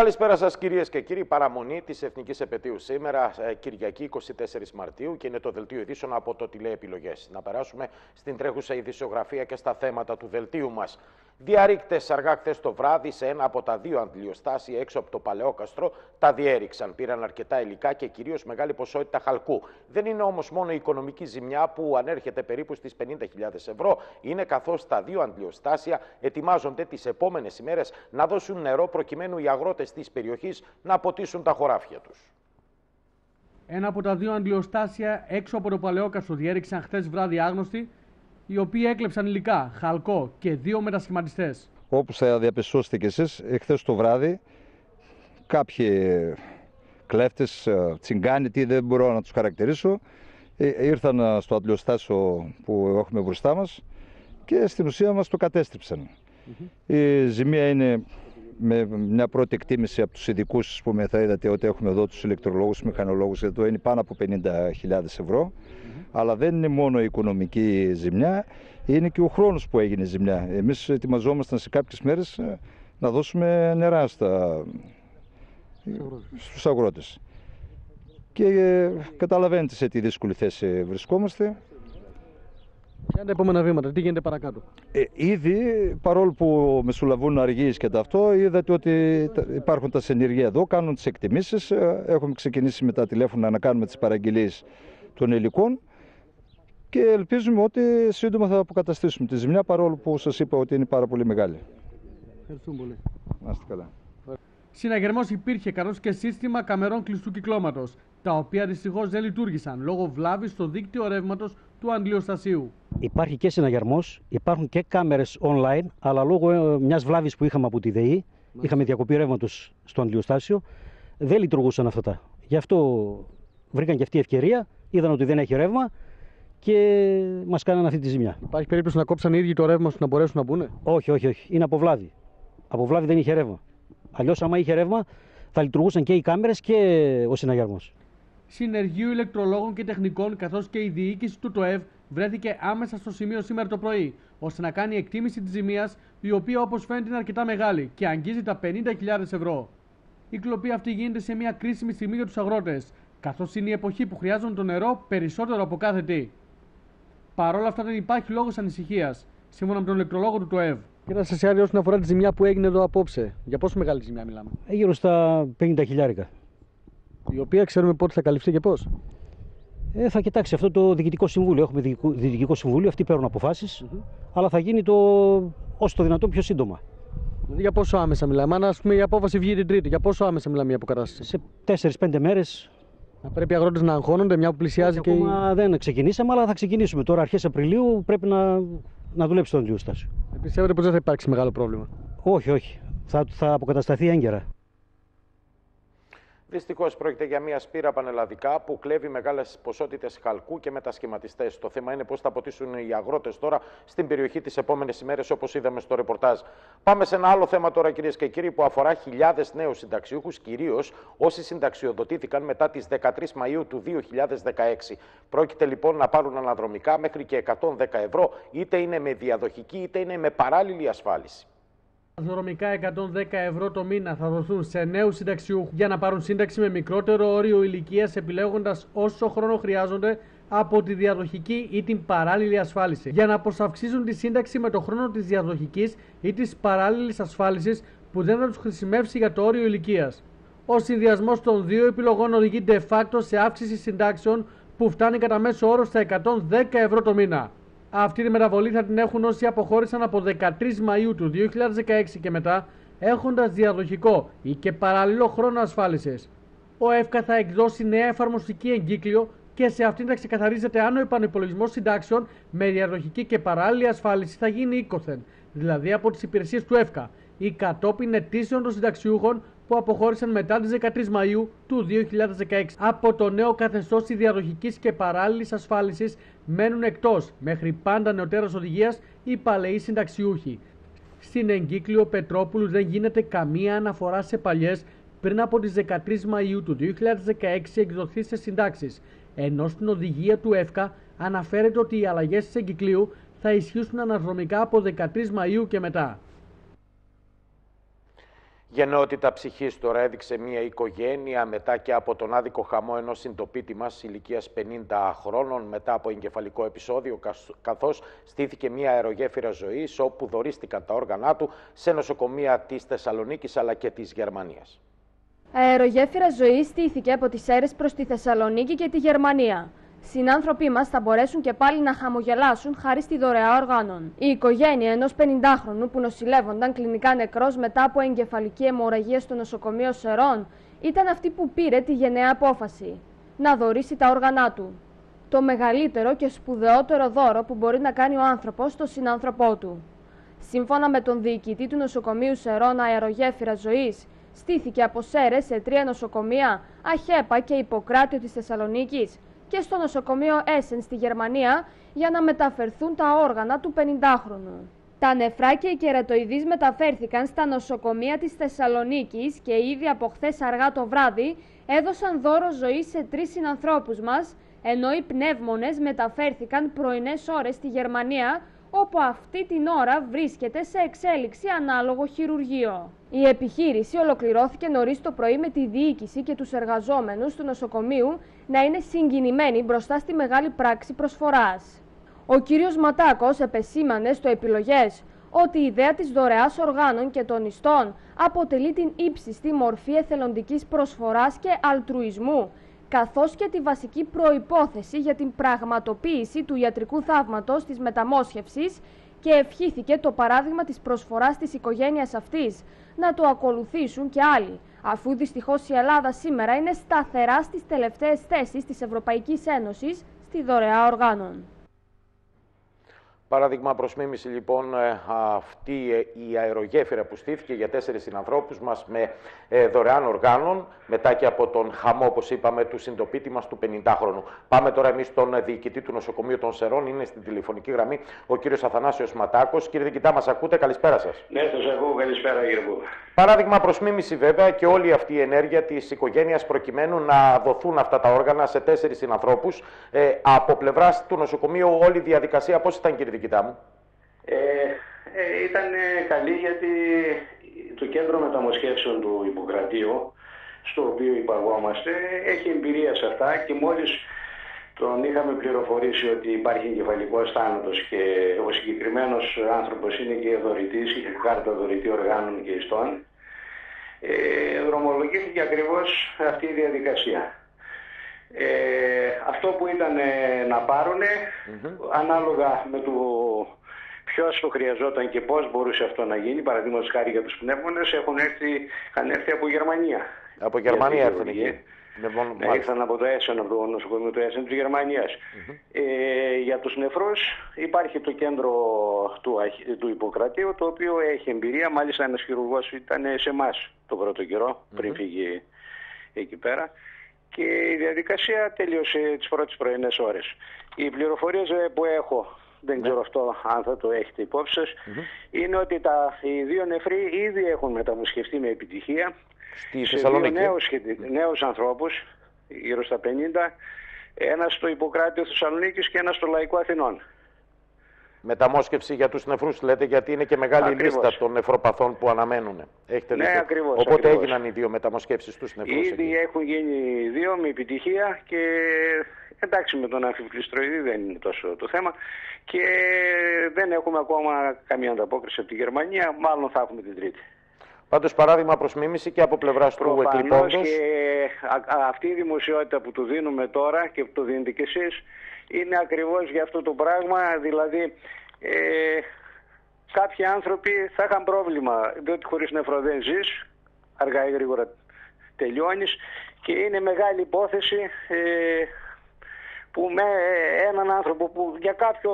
Καλησπέρα σας, κυρίες και κύριοι. Παραμονή της Εθνικής Επαιτίου σήμερα, ε, Κυριακή 24 Μαρτίου, και είναι το δελτίο ειδήσεων από το Τηλεεπιλογές. Να περάσουμε στην τρέχουσα ειδησιογραφία και στα θέματα του δελτίου μας. Διαρρήκτες αργά χθες το βράδυ σε ένα από τα δύο αντιλιοστάσια έξω από το Παλαιόκαστρο τα διέριξαν. Πήραν αρκετά υλικά και κυρίως μεγάλη ποσότητα χαλκού. Δεν είναι όμως μόνο η οικονομική ζημιά που ανέρχεται περίπου στις 50.000 ευρώ. Είναι καθώς τα δύο αντιλιοστάσια ετοιμάζονται τις επόμενες ημέρες να δώσουν νερό προκειμένου οι αγρότες της περιοχής να ποτίσουν τα χωράφια τους. Ένα από τα δύο αντιλιοστάσια έξω από το Παλαιόκαστρο διέριξαν χθες βράδυ άγνωστοι οι οποίοι έκλεψαν υλικά, χαλκό και δύο μετασχηματιστές. Όπως θα διαπιστώσετε κι εσείς, εχθές το βράδυ κάποιοι κλέφτες, ε, τσιγκάνοι, τι δεν μπορώ να τους χαρακτηρίσω, ε, ήρθαν ε, στο αντλιοστάσιο που έχουμε μπροστά μας και στην ουσία μας το κατέστρεψαν. Η ζημία είναι με μια πρώτη εκτίμηση από τους ειδικούς που θα είδατε ότι έχουμε εδώ τους ηλεκτρολόγους, μηχανολόγους, εδώ είναι πάνω από 50.000 ευρώ. Αλλά δεν είναι μόνο η οικονομική ζημιά, είναι και ο χρόνος που έγινε ζημιά. Εμείς ετοιμαζόμασταν σε κάποιες μέρες ε, να δώσουμε νερά στα... στους αγρότες. Και ε, καταλαβαίνετε σε τι δύσκολη θέση βρισκόμαστε. Ποια είναι τα επόμενα βήματα, τι γίνεται παρακάτω; Ε, ήδη, παρόλο που μεσολαβούν αργίες και τα αυτό, είδατε ότι υπάρχουν τα συνεργεία εδώ, κάνουν τις εκτιμήσεις. Ε, έχουμε ξεκινήσει με τα τηλέφωνα να κάνουμε τις παραγγελίες των υλικών και ελπίζουμε ότι σύντομα θα αποκαταστήσουμε τη ζημιά παρόλο που σας είπα ότι είναι πάρα πολύ μεγάλη. Ευχαριστούμε πολύ. Να είστε καλά. Συναγερμός υπήρχε καθώς και σύστημα καμερών κλειστού κυκλώματος, τα οποία δυστυχώς δεν λειτουργήσαν λόγω βλάβης στο δίκτυο ρεύματος του αντλιοστασίου. Υπάρχει και συναγερμός, υπάρχουν και κάμερες online, αλλά λόγω ε, μιας βλάβης που είχαμε από τη ΔΕΗ, είχαμε διακοπή ρεύματος στο αντλιοστάσιο, δεν λειτουργούσαν αυτά. Γι' αυτό βρήκαν και αυτή η ευκαιρία, είδαν ότι δεν έχει ρεύμα και μας κάνανε αυτή τη ζημιά. Υπάρχει περίπτωση να κόψαν οι ίδιοι το ρεύμα ώστε να μπορέσουν να μπουν. Όχι, όχι, όχι. Είναι από βλάβη. Από βλάβη δεν είχε ρεύμα. Αλλιώς, άμα είχε ρεύμα, θα λειτουργούσαν και οι κάμερες και ο συναγερμός. Συνεργείο ηλεκτρολόγων και τεχνικών καθώς και η διοίκηση του ΤΟΕΒ βρέθηκε άμεσα στο σημείο σήμερα το πρωί, ώστε να κάνει εκτίμηση της ζημίας, η οποία όπως φαίνεται είναι αρκετά μεγάλη και αγγίζει τα 50.000 ευρώ. Η κλοπή αυτή γίνεται σε μια κρίσιμη στιγμή για τους αγρότες, καθώς είναι η εποχή που χρειάζονται το νερό περισσότερο από κάθε τι. Παρ' όλα αυτά δεν υπάρχει λόγος ανησυχίας, σύμφωνα με τον ηλεκτρολόγο του ΤΟΕΒ. Και να σας άρει όσον αφορά τη ζημιά που έγινε εδώ απόψε. Για πόσο μεγάλη ζημιά μιλάμε; Ε, γύρω στα 50 χιλιάρικα. Η οποία ξέρουμε πότε θα καλυφθεί και πώς; Ε, θα κοιτάξει αυτό το διοικητικό συμβούλιο. Έχουμε διοικητικό συμβούλιο, αυτοί παίρνουν αποφάσεις. Αλλά θα γίνει το όσο το δυνατόν πιο σύντομα. Δηλαδή για πόσο άμεσα μιλάμε; Αν πούμε, η απόφαση βγει την Τρίτη, για πόσο άμεσα μιλάμε η αποκατάσταση; Σε 4-5 μέρες να πρέπει οι αγρότες να αγχώνονται μια που πλησιάζει και. Ακόμα δεν ξεκινήσαμε, αλλά θα ξεκινήσουμε. Τώρα, αρχές Απριλίου, πρέπει να, να δουλέψει το αντιλιοστάσιο. Πιστεύετε πως δεν θα υπάρξει μεγάλο πρόβλημα; Όχι, όχι. Θα, θα αποκατασταθεί έγκαιρα. Δυστυχώς πρόκειται για μια σπήρα πανελλαδικά που κλέβει μεγάλες ποσότητες χαλκού και μετασχηματιστές. Το θέμα είναι πώς θα ποτίσουν οι αγρότες τώρα στην περιοχή τις επόμενες ημέρες, όπως είδαμε στο ρεπορτάζ. Πάμε σε ένα άλλο θέμα τώρα, κυρίες και κύριοι, που αφορά χιλιάδες νέους συνταξιούχους, κυρίως όσοι συνταξιοδοτήθηκαν μετά τις 13 Μαου του 2016. Πρόκειται λοιπόν να πάρουν αναδρομικά μέχρι και 110 ευρώ, είτε είναι με διαδοχική είτε είναι με παράλληλη ασφάλιση. Δρομικά 110 ευρώ το μήνα θα δοθούν σε νέους συνταξιούχους για να πάρουν σύνταξη με μικρότερο όριο ηλικίας επιλέγοντας όσο χρόνο χρειάζονται από τη διαδοχική ή την παράλληλη ασφάλιση. Για να προσαυξήσουν τη σύνταξη με το χρόνο της διαδοχικής ή της παράλληλης ασφάλισης που δεν θα τους χρησιμεύσει για το όριο ηλικίας. Ο συνδυασμός των δύο επιλογών οδηγεί de facto σε αύξηση συντάξεων που φτάνει κατά μέσο όρο στα 110 ευρώ το μήνα. Αυτή τη μεταβολή θα την έχουν όσοι αποχώρησαν από 13 Μαΐου του 2016 και μετά έχοντας διαδοχικό ή και παράλληλο χρόνο ασφάλισης. Ο ΕΦΚΑ θα εκδώσει νέα εφαρμοστική εγκύκλιο και σε αυτήν θα ξεκαθαρίζεται αν ο επανυπολογισμό συντάξεων με διαδοχική και παράλληλη ασφάλιση θα γίνει οίκοθεν, δηλαδή από τις υπηρεσίες του ΕΦΚΑ ή κατόπιν αιτήσεων των συνταξιούχων που αποχώρησαν μετά τις 13 Μαΐου του 2016. Από το νέο καθεστώς τη διαδοχικής και παράλληλης ασφάλισης μένουν εκτός μέχρι πάντα νεωτέρας οδηγίας οι παλαιοί συνταξιούχοι. Στην εγκύκλιο Πετρόπουλους δεν γίνεται καμία αναφορά σε παλιές πριν από τις 13 Μαΐου του 2016 εκδοθεί σε συντάξεις, ενώ στην οδηγία του ΕΦΚΑ αναφέρεται ότι οι αλλαγές της εγκυκλίου θα ισχύσουν αναδρομικά από 13 Μαΐου και μετά. Γενναιότητα ψυχής τώρα έδειξε μια οικογένεια μετά και από τον άδικο χαμό ενός συντοπίτη μας ηλικίας 50 χρόνων, μετά από εγκεφαλικό επεισόδιο, καθώς στήθηκε μια αερογέφυρα ζωής όπου δορίστηκαν τα όργανα του σε νοσοκομεία της Θεσσαλονίκης αλλά και της Γερμανίας. Αερογέφυρα ζωής στήθηκε από τις αίρε προς τη Θεσσαλονίκη και τη Γερμανία συνάνθρωποι μας θα μπορέσουν και πάλι να χαμογελάσουν χάρη στη δωρεά οργάνων. Η οικογένεια ενός 50χρονου που νοσηλεύονταν κλινικά νεκρός μετά από εγκεφαλική αιμορραγία στο νοσοκομείο Σερών ήταν αυτή που πήρε τη γενναία απόφαση να δωρήσει τα όργανά του. Το μεγαλύτερο και σπουδαιότερο δώρο που μπορεί να κάνει ο άνθρωπος στο συνάνθρωπό του. Σύμφωνα με τον διοικητή του νοσοκομείου Σερών Αερογέφυρα Ζωής, στήθηκε από Σέρε σε τρία νοσοκομεία, Αχέπα και Ιπποκράτιο της Θεσσαλονίκης, και στο νοσοκομείο Έσεν στη Γερμανία για να μεταφερθούν τα όργανα του 50χρονου. Τα νεφρά και οι κερατοειδείς μεταφέρθηκαν στα νοσοκομεία της Θεσσαλονίκης και ήδη από χθες αργά το βράδυ έδωσαν δώρο ζωής σε τρεις συνανθρώπους μας, ενώ οι πνεύμονες μεταφέρθηκαν πρωινές ώρες στη Γερμανία όπου αυτή την ώρα βρίσκεται σε εξέλιξη ανάλογο χειρουργείο. Η επιχείρηση ολοκληρώθηκε νωρίς το πρωί με τη διοίκηση και τους εργαζόμενους του νοσοκομείου να είναι συγκινημένοι μπροστά στη μεγάλη πράξη προσφοράς. Ο κύριος Ματάκος επεσήμανε στο επιλογές ότι η ιδέα της δωρεάς οργάνων και των ιστών αποτελεί την ύψιστη μορφή εθελοντικής προσφοράς και αλτρουισμού καθώς και τη βασική προϋπόθεση για την πραγματοποίηση του ιατρικού θαύματος της μεταμόσχευσης και ευχήθηκε το παράδειγμα της προσφοράς της οικογένειας αυτής να το ακολουθήσουν και άλλοι, αφού δυστυχώς η Ελλάδα σήμερα είναι σταθερά στις τελευταίες θέσεις της Ευρωπαϊκής Ένωσης στη δωρεά οργάνων. Παράδειγμα προς μίμηση λοιπόν ε, αυτή ε, η αερογέφυρα που στήθηκε για τέσσερις συνανθρώπους μας με ε, δωρεάν οργάνων μετά και από τον χαμό όπως είπαμε του συντοπίτη μας του 50χρονου. Πάμε τώρα εμείς στον διοικητή του νοσοκομείου των Σερών, είναι στην τηλεφωνική γραμμή ο κύριος Αθανάσιος Ματάκος. Κύριε Διοικητά μας ακούτε, καλησπέρα σας. Ναι, σας ακούω, καλησπέρα κύριε Παράδειγμα προς μίμηση βέβαια και όλη αυτή η ενέργεια της οικογένειας προκειμένου να δοθούν αυτά τα όργανα σε τέσσερις συνανθρώπους. Ε, από πλευράς του νοσοκομείου όλη η διαδικασία πώς ήταν κύριε μου. Ε, ε, ήταν καλή γιατί το κέντρο μεταμοσχεύσεων του Ιπποκρατείου, στο οποίο υπαγόμαστε, έχει εμπειρία σε αυτά και μόλις τον είχαμε πληροφορήσει ότι υπάρχει εγκεφαλικό θάνατο και ο συγκεκριμένος άνθρωπος είναι και δωρητής, είχε κάρτα δωρητή οργάνων και ιστών. Ε, δρομολογήθηκε ακριβώς αυτή η διαδικασία. Ε, αυτό που ήταν ε, να πάρουν, ανάλογα με το ποιος το χρειαζόταν και πώς μπορούσε αυτό να γίνει, παραδείγματος χάρη για τους πνεύμονες, έχουν έρθει, είχαν έρθει από Γερμανία. Από Γερμανία έρθουν εκεί. Ναι, ήρθαν από το ΕΣΕΝ, από το νοσοκομείο του ΕΣΕΝ της Γερμανίας. ε, για τους νεφρούς υπάρχει το κέντρο του, του Ιπποκρατείου, το οποίο έχει εμπειρία. Μάλιστα, ένας χειρουργός ήταν σε εμάς τον πρώτο καιρό, πριν φύγει εκεί πέρα και η διαδικασία τέλειωσε τις πρώτες πρωινές ώρες. Οι πληροφορίες ε, που έχω, δεν ναι. ξέρω αυτό αν θα το έχετε υπόψη σας, είναι ότι τα, οι δύο νεφροί ήδη έχουν μεταμοσχευτεί με επιτυχία. Στη σε δύο νέους, νέους ανθρώπους, γύρω στα 50, ένας στο Ιπποκράτιο Θεσσαλονίκης και ένας στο Λαϊκό Αθηνών μεταμόσχευση για τους νεφρούς λέτε γιατί είναι και μεγάλη ακριβώς. λίστα των νεφροπαθών που αναμένουν. Έχετε ναι, ακριβώς, Οπότε ακριβώς. έγιναν οι δύο μεταμοσχεύσεις στους νεφρούς. Ήδη εκεί. έχουν γίνει δύο με επιτυχία και εντάξει με τον αμφιβληστροειδή δεν είναι τόσο το θέμα και δεν έχουμε ακόμα καμία ανταπόκριση από τη Γερμανία, μάλλον θα έχουμε την τρίτη. Πάντως, παράδειγμα προς μίμηση και από πλευράς του εκλειπώντο. Και αυτή η δημοσιότητα που του δίνουμε τώρα και που το δίνετε κι εσείς είναι ακριβώς για αυτό το πράγμα, δηλαδή ε, κάποιοι άνθρωποι θα είχαν πρόβλημα, διότι χωρίς νεφρό δεν ζεις, αργά ή γρήγορα τελειώνεις και είναι μεγάλη υπόθεση ε, που με έναν άνθρωπο που για κάποιο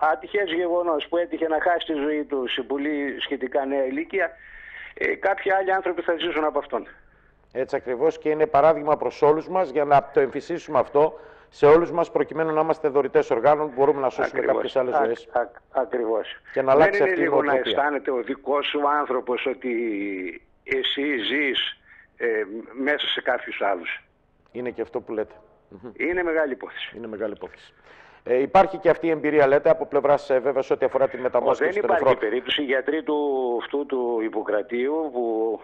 ατυχές γεγονός που έτυχε να χάσει τη ζωή του σε πολύ σχετικά νέα ηλικία, ε, κάποιοι άλλοι άνθρωποι θα ζήσουν από αυτόν. Έτσι ακριβώς και είναι παράδειγμα προς όλους μας για να το εμφυσίσουμε αυτό σε όλους μας, προκειμένου να είμαστε δωρητές οργάνων, μπορούμε να σώσουμε κάποιες άλλες ζωές. Ακριβώς. Και να αλλάξει Δεν είναι λίγο να αισθάνεται ο δικός σου άνθρωπος ότι εσύ ζεις ε, μέσα σε κάποιους άλλους. Είναι και αυτό που λέτε. Είναι μεγάλη υπόθεση. Είναι μεγάλη υπόθεση. Ε, υπάρχει και αυτή η εμπειρία, λέτε, από πλευράς ε, βέβαια σε ό,τι αφορά τη μεταμόσχευση. Δεν υπάρχει περίπτωση. Οι γιατροί του αυτού του Ιπποκρατίου που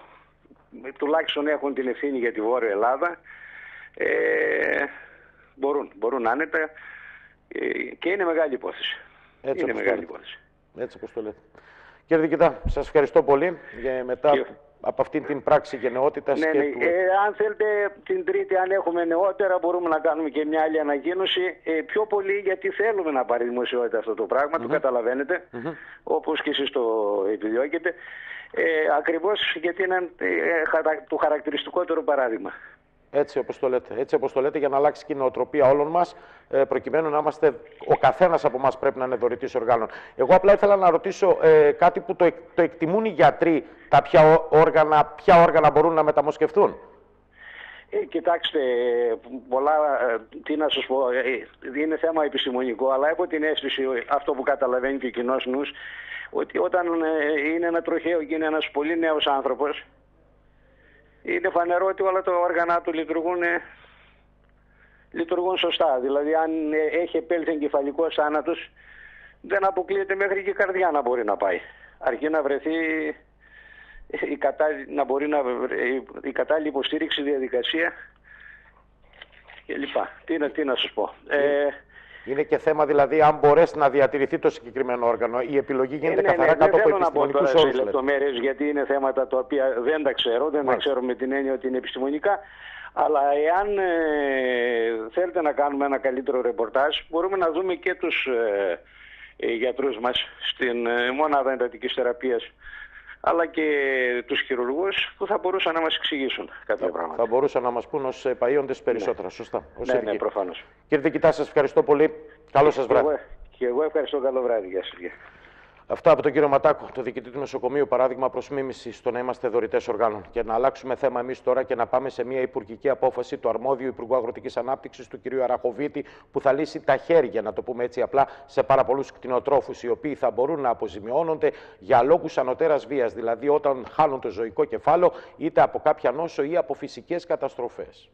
τουλάχιστον έχουν την ευθύνη για τη Βόρεια Ελλάδα ε, μπορούν, μπορούν άνετα ε, και είναι μεγάλη υπόθεση. Έτσι είναι όπως μεγάλη το λέτε. υπόθεση. Έτσι όπως το λέτε. Κύριε Δικητά, σας ευχαριστώ πολύ για μετά Και- από αυτήν την πράξη γενναιότητας Ναι, και ναι. του... Ε, αν θέλετε την Τρίτη, αν έχουμε νεότερα, μπορούμε να κάνουμε και μια άλλη ανακοίνωση. Ε, πιο πολύ γιατί θέλουμε να πάρει δημοσιότητα αυτό το πράγμα, το καταλαβαίνετε, όπως και εσείς το επιδιώκετε. Ε, ακριβώς γιατί είναι ε, χαρα- το χαρακτηριστικότερο παράδειγμα. Έτσι όπως το λέτε. Έτσι όπως το λέτε για να αλλάξει και η νοοτροπία όλων μας ε, προκειμένου να είμαστε, ο καθένας από μας πρέπει να είναι δωρητής οργάνων. Εγώ απλά ήθελα να ρωτήσω ε, κάτι που το, εκ- το εκτιμούν οι γιατροί, τα ποια ό- όργανα, ποια όργανα μπορούν να μεταμοσχευτούν. Ε, κοιτάξτε, ε, πολλά, ε, τι να σας πω, ε, είναι θέμα επιστημονικό, αλλά έχω την αίσθηση, ε, αυτό που καταλαβαίνει και ο κοινός νους, ότι όταν ε, είναι ένα τροχαίο και είναι ένας πολύ νέος άνθρωπος, είναι φανερό ότι όλα τα όργανα του λειτουργούν, ε, λειτουργούν σωστά. Δηλαδή, αν ε, έχει επέλθει εγκεφαλικός θάνατος, δεν αποκλείεται μέχρι και η καρδιά να μπορεί να πάει. Αρκεί να βρεθεί η κατάλληλη, να μπορεί να βρε- η κατάλληλη υποστήριξη διαδικασία κλπ. Τι, να- τι να σας πω. Ε, Είναι και θέμα δηλαδή αν μπορέσει να διατηρηθεί το συγκεκριμένο όργανο. Η επιλογή γίνεται ναι, καθαρά ναι, κάτω δεν από θέλω να πω επιστημονικούς τώρα σε όρου. λεπτομέρειες γιατί είναι θέματα τα οποία δεν τα ξέρω, δεν τα Μάλιστα. ξέρω με την έννοια ότι είναι επιστημονικά. Αλλά εάν ε, θέλετε να κάνουμε ένα καλύτερο ρεπορτάζ, μπορούμε να δούμε και τους ε, ε, γιατρούς μας στην ε, μονάδα εντατικής θεραπείας αλλά και τους χειρουργούς που θα μπορούσαν να μας εξηγήσουν κάποια πράγματα. Θα μπορούσαν να μας πούν ως παίοντε περισσότερα. Σωστά. Ως Ναι, ναι, ειδικοί. προφανώς. Κύριε Δικητά, σας ευχαριστώ πολύ. Καλό σας Και βράδυ. εγώ, και εγώ ευχαριστώ. Καλό βράδυ. Γεια σας. Γεια. Αυτά από τον κύριο Ματάκο, το διοικητή του νοσοκομείου, παράδειγμα προς μίμηση στο να είμαστε δωρητές οργάνων. Και να αλλάξουμε θέμα εμείς τώρα και να πάμε σε μια υπουργική απόφαση του αρμόδιου Υπουργού Αγροτικής Ανάπτυξης, του κυρίου Αραχοβίτη, που θα λύσει τα χέρια, να το πούμε έτσι απλά, σε πάρα πολλούς κτηνοτρόφους, οι οποίοι θα μπορούν να αποζημιώνονται για λόγους ανωτέρας βίας, δηλαδή όταν χάνουν το ζωικό κεφάλαιο, είτε από κάποια νόσο ή από φυσικές καταστροφές.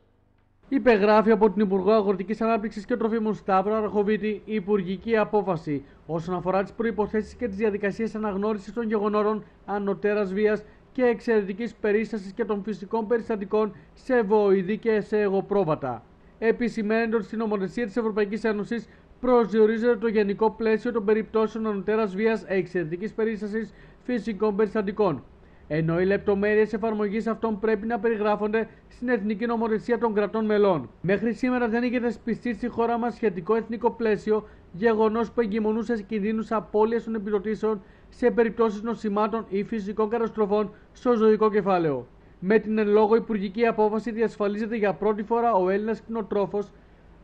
Υπεγράφει από την Υπουργό Αγροτικής Ανάπτυξης και Τροφίμων Σταύρο Αραχοβίτη η υπουργική απόφαση όσον αφορά τις προποθέσει και τις διαδικασίες αναγνώρισης των γεγονότων ανωτέρας βίας και εξαιρετικής περίστασης και των φυσικών περιστατικών σε βοηδή και σε εγωπρόβατα. Επισημαίνεται ότι στην νομοθεσία της Ευρωπαϊκής Ένωσης προσδιορίζεται το γενικό πλαίσιο των περιπτώσεων ανωτέρας βίας εξαιρετικής περίστασης φυσικών περιστατικών ενώ οι λεπτομέρειες εφαρμογής αυτών πρέπει να περιγράφονται στην εθνική νομοθεσία των κρατών μελών. Μέχρι σήμερα δεν είχε θεσπιστεί στη χώρα μας σχετικό εθνικό πλαίσιο, γεγονός που εγκυμονούσε κινδύνους απώλειας των επιδοτήσεων σε περιπτώσεις νοσημάτων ή φυσικών καταστροφών στο ζωικό κεφάλαιο. Με την εν λόγω υπουργική απόφαση διασφαλίζεται για πρώτη φορά ο Έλληνας κτηνοτρόφος,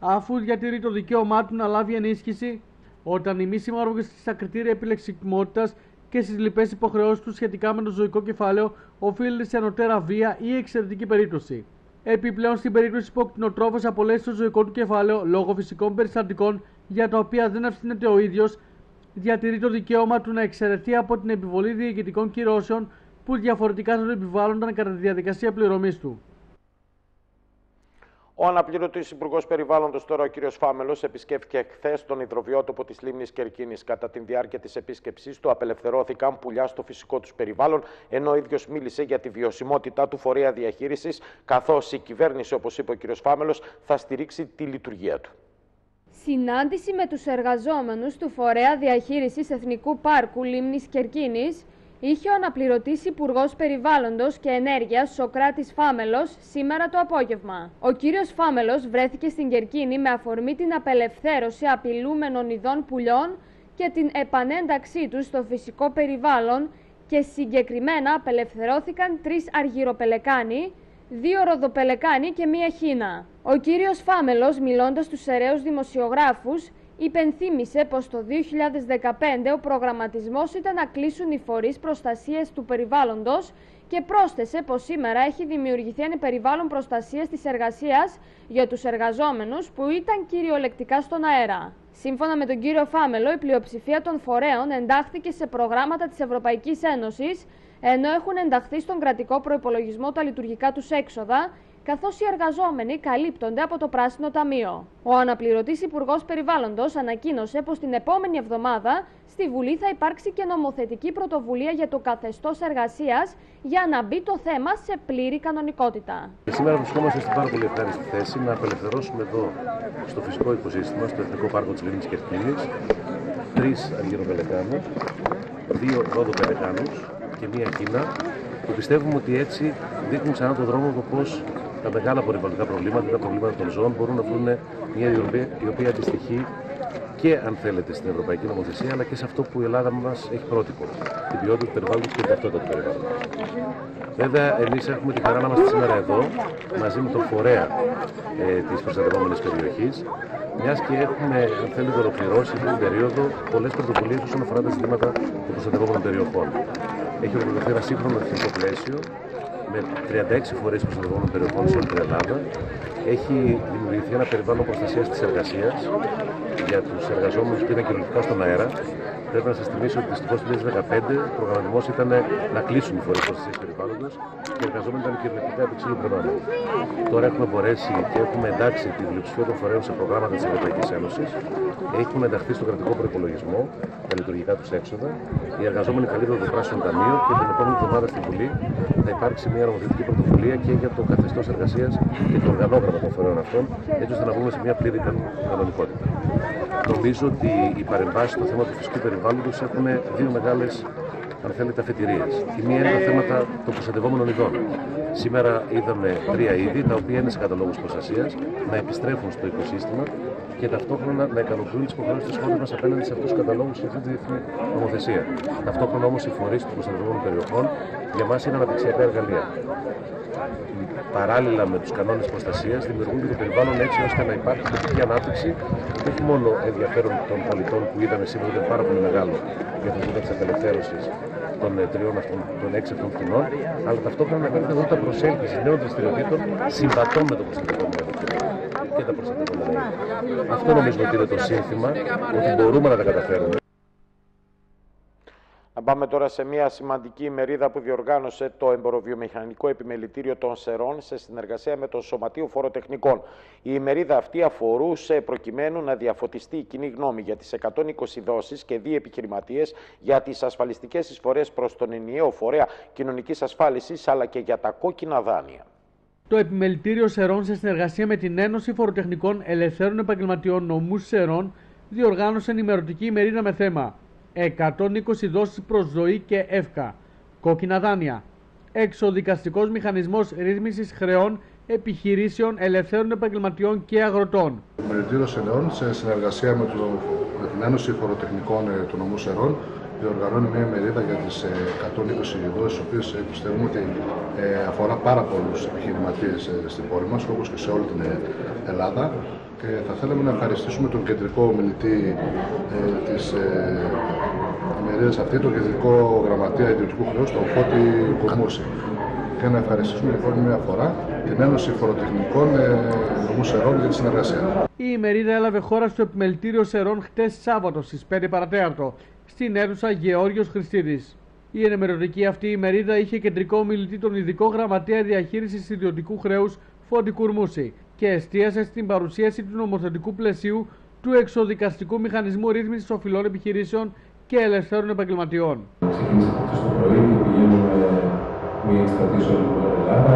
αφού διατηρεί το δικαίωμά του να λάβει ενίσχυση όταν η μη συμμόρφωση στα κριτήρια επιλεξιμότητα και στις λοιπές υποχρεώσεις του σχετικά με το ζωικό κεφάλαιο οφείλεται σε ανωτέρα βία ή εξαιρετική περίπτωση. Επιπλέον, στην περίπτωση που ο κτηνοτρόφος απολέσει το ζωικό του κεφάλαιο λόγω φυσικών περιστατικών για τα οποία δεν ευθύνεται ο ίδιος, διατηρεί το δικαίωμα του να εξαιρεθεί από την επιβολή διοικητικών κυρώσεων που διαφορετικά θα του επιβάλλονταν κατά τη διαδικασία πληρωμής του. Ο αναπληρωτής Υπουργός Περιβάλλοντος, τώρα ο κ. Φάμελος, επισκέφθηκε χθες τον υδροβιότοπο της λίμνης Κερκίνης. Κατά τη διάρκεια της επίσκεψής του, απελευθερώθηκαν πουλιά στο φυσικό τους περιβάλλον, ενώ ο ίδιος μίλησε για τη βιωσιμότητά του φορέα διαχείρισης, καθώς η κυβέρνηση, όπως είπε ο κ. Φάμελος, θα στηρίξει τη λειτουργία του. Συνάντηση με τους εργαζόμενους του Φορέα Διαχείρισης Εθνικού Πάρκου Λίμνης Κερκίνης είχε ο αναπληρωτής Υπουργός Περιβάλλοντος και Ενέργειας Σοκράτης Φάμελος σήμερα το απόγευμα. Ο κύριος Φάμελος βρέθηκε στην Κερκίνη με αφορμή την απελευθέρωση απειλούμενων ειδών πουλιών και την επανένταξή τους στο φυσικό περιβάλλον και συγκεκριμένα απελευθερώθηκαν τρεις αργυροπελεκάνοι, δύο ροδοπελεκάνοι και μία χίνα. Ο κύριος Φάμελος, μιλώντας στους αιρέους δημοσιογράφους, υπενθύμησε πως το 2015 ο προγραμματισμός ήταν να κλείσουν οι φορείς προστασίας του περιβάλλοντος και πρόσθεσε πως σήμερα έχει δημιουργηθεί ένα περιβάλλον προστασίας της εργασίας για τους εργαζόμενους που ήταν κυριολεκτικά στον αέρα. Σύμφωνα με τον κύριο Φάμελο, η πλειοψηφία των φορέων εντάχθηκε σε προγράμματα της Ευρωπαϊκής Ένωσης, ενώ έχουν ενταχθεί στον κρατικό προϋπολογισμό τα λειτουργικά τους έξοδα, καθώς οι εργαζόμενοι καλύπτονται από το Πράσινο Ταμείο. Ο αναπληρωτής Υπουργός Περιβάλλοντος ανακοίνωσε πως την επόμενη εβδομάδα στη Βουλή θα υπάρξει και νομοθετική πρωτοβουλία για το καθεστώς εργασίας για να μπει το θέμα σε πλήρη κανονικότητα. Σήμερα βρισκόμαστε στην πάρα πολύ ευχάριστη θέση να απελευθερώσουμε εδώ στο φυσικό οικοσύστημα, στο Εθνικό Πάρκο της Λίμνη Κερκίνη, τρεις αργυροπελεκάνου, δύο ρόδοπελεκάνου και μία Κίνα και πιστεύουμε ότι έτσι δείχνουν ξανά τον δρόμο το πώς τα μεγάλα περιβαλλοντικά προβλήματα, τα προβλήματα των ζώων μπορούν να βρουν μια διορπή η οποία αντιστοιχεί και αν θέλετε στην Ευρωπαϊκή Νομοθεσία αλλά και σε αυτό που η Ελλάδα μας έχει πρότυπο. Την ποιότητα του περιβάλλοντος και την ταυτότητα του περιβάλλοντος. Βέβαια, εμείς έχουμε τη χαρά να είμαστε σήμερα εδώ μαζί με τον φορέα ε, της προστατευόμενης περιοχής, μιας και έχουμε, αν θέλετε, ολοκληρώσει αυτή την περίοδο πολλές πρωτοβουλίες όσον αφορά τα ζητήματα των προστατευόμενων περιοχών. Έχει ολοκληρωθεί ένα σύγχρονο εθνικό πλαίσιο με 36 φορές προστατευόμενων περιοχών σε όλη την Ελλάδα. Έχει δημιουργηθεί ένα περιβάλλον προστασίας της εργασίας για τους εργαζόμενους που είναι κυριολεκτικά στον αέρα. Πρέπει να σας θυμίσω ότι δυστυχώ το 2015 ο προγραμματισμός ήταν να κλείσουν οι φορέ προστασία περιβάλλοντος και οι εργαζόμενοι ήταν κυριολεκτικά επί προνόμου. Τώρα έχουμε μπορέσει και έχουμε εντάξει τη πλειοψηφία των φορέων σε προγράμματα της Ευρωπαϊκής Ένωσης. Έχουν ενταχθεί στο κρατικό προπολογισμό τα λειτουργικά τους έξοδα. Οι εργαζόμενοι καλύπτουν το πράσινο ταμείο και την επόμενη εβδομάδα στη Βουλή θα υπάρξει μια νομοθετική πρωτοβουλία και για το καθεστώς εργασίας και το οργανόγραμμα των φορέων αυτών, έτσι ώστε να βγούμε σε μια πλήρη κανονικότητα. Νομίζω ότι οι παρεμβάσεις στο θέμα του φυσικού περιβάλλοντος έχουν δύο μεγάλες αν θέλετε, αφετηρίες. Η μία είναι τα θέματα των προστατευόμενων ειδών. Σήμερα είδαμε τρία είδη, τα οποία είναι σε καταλόγου προστασίας, να επιστρέφουν στο οικοσύστημα και ταυτόχρονα να ικανοποιούν τις υποχρεώσεις της χώρας μας απέναντι σε αυτούς τους καταλόγους και αυτή τη διεθνή νομοθεσία. Ταυτόχρονα όμως οι φορείς των προστατευόμενων περιοχών για μας είναι αναπτυξιακά εργαλεία. Παράλληλα με τους κανόνες προστασίας, δημιουργούν και το περιβάλλον έτσι ώστε να υπάρχει θετική ανάπτυξη και όχι μόνο ενδιαφέρον των πολιτών που είδαμε σήμερα ήταν πάρα πολύ μεγάλο για το ζήτημα της απελευθέρωσης των ε, τριών αυτών, των έξι αυτών κοινών, αλλά ταυτόχρονα να υπάρχει δυνατότητα προσέλκυση νέων δραστηριοτήτων συμβατών με το προστατευόμενο και τα προστατευόμενα. Αυτό νομίζω ότι είναι το σύνθημα, ότι μπορούμε να τα καταφέρουμε. Να πάμε τώρα σε μια σημαντική ημερίδα που διοργάνωσε το Εμποροβιομηχανικό Επιμελητήριο των Σερών σε συνεργασία με το Σωματείο Φοροτεχνικών. Η ημερίδα αυτή αφορούσε προκειμένου να διαφωτιστεί η κοινή γνώμη για τις 120 δόσεις και δύο επιχειρηματίες για τις ασφαλιστικές εισφορές προς τον ενιαίο φορέα κοινωνικής ασφάλισης αλλά και για τα κόκκινα δάνεια. Το Επιμελητήριο Σερών σε συνεργασία με την Ένωση Φοροτεχνικών Ελευθέρων Επαγγελματιών Νομού Σερών διοργάνωσε ενημερωτική ημερίδα με θέμα 120 δόσεις προς ζωή και εύκα, κόκκινα δάνεια, εξοδικαστικός μηχανισμός ρύθμισης χρεών επιχειρήσεων ελευθέρων επαγγελματιών και αγροτών. Το Μεριτήριο Σελεών, σε συνεργασία με, το, με την Ένωση Φοροτεχνικών ε, του Νομού Σερών, διοργανώνει μια μερίδα για τις 120 ε, δόσεις, οι οποίες ε, πιστεύουμε ότι αφορά πάρα πολλούς επιχειρηματίες στην πόλη μας, όπως και σε όλη την Ελλάδα. Και θα θέλαμε να ευχαριστήσουμε τον κεντρικό μιλητή ε, της ε, ημερίδας αυτή, τον κεντρικό γραμματεία ιδιωτικού χρέους, τον Φώτη Κομμούση. Και να ευχαριστήσουμε λοιπόν μια φορά την Ένωση Φοροτεχνικών ε, Νομού Σερών για τη συνεργασία. Η ημερίδα έλαβε χώρα στο επιμελητήριο Σερών χτες Σάββατο στις 5 παρατέταρτο στην αίθουσα Γεώργιος Χριστίδης. Η ενημερωτική αυτή ημερίδα είχε κεντρικό μιλητή τον ειδικό γραμματέα διαχείρισης ιδιωτικού χρέους Φώτη Κουρμούση και εστίασε στην παρουσίαση του νομοθετικού πλαισίου του εξοδικαστικού μηχανισμού ρύθμισης οφειλών επιχειρήσεων και ελευθέρων επαγγελματιών. Ξεκινήσαμε το πρωί και πηγαίνουμε μια εκστρατεία σε όλη την Ελλάδα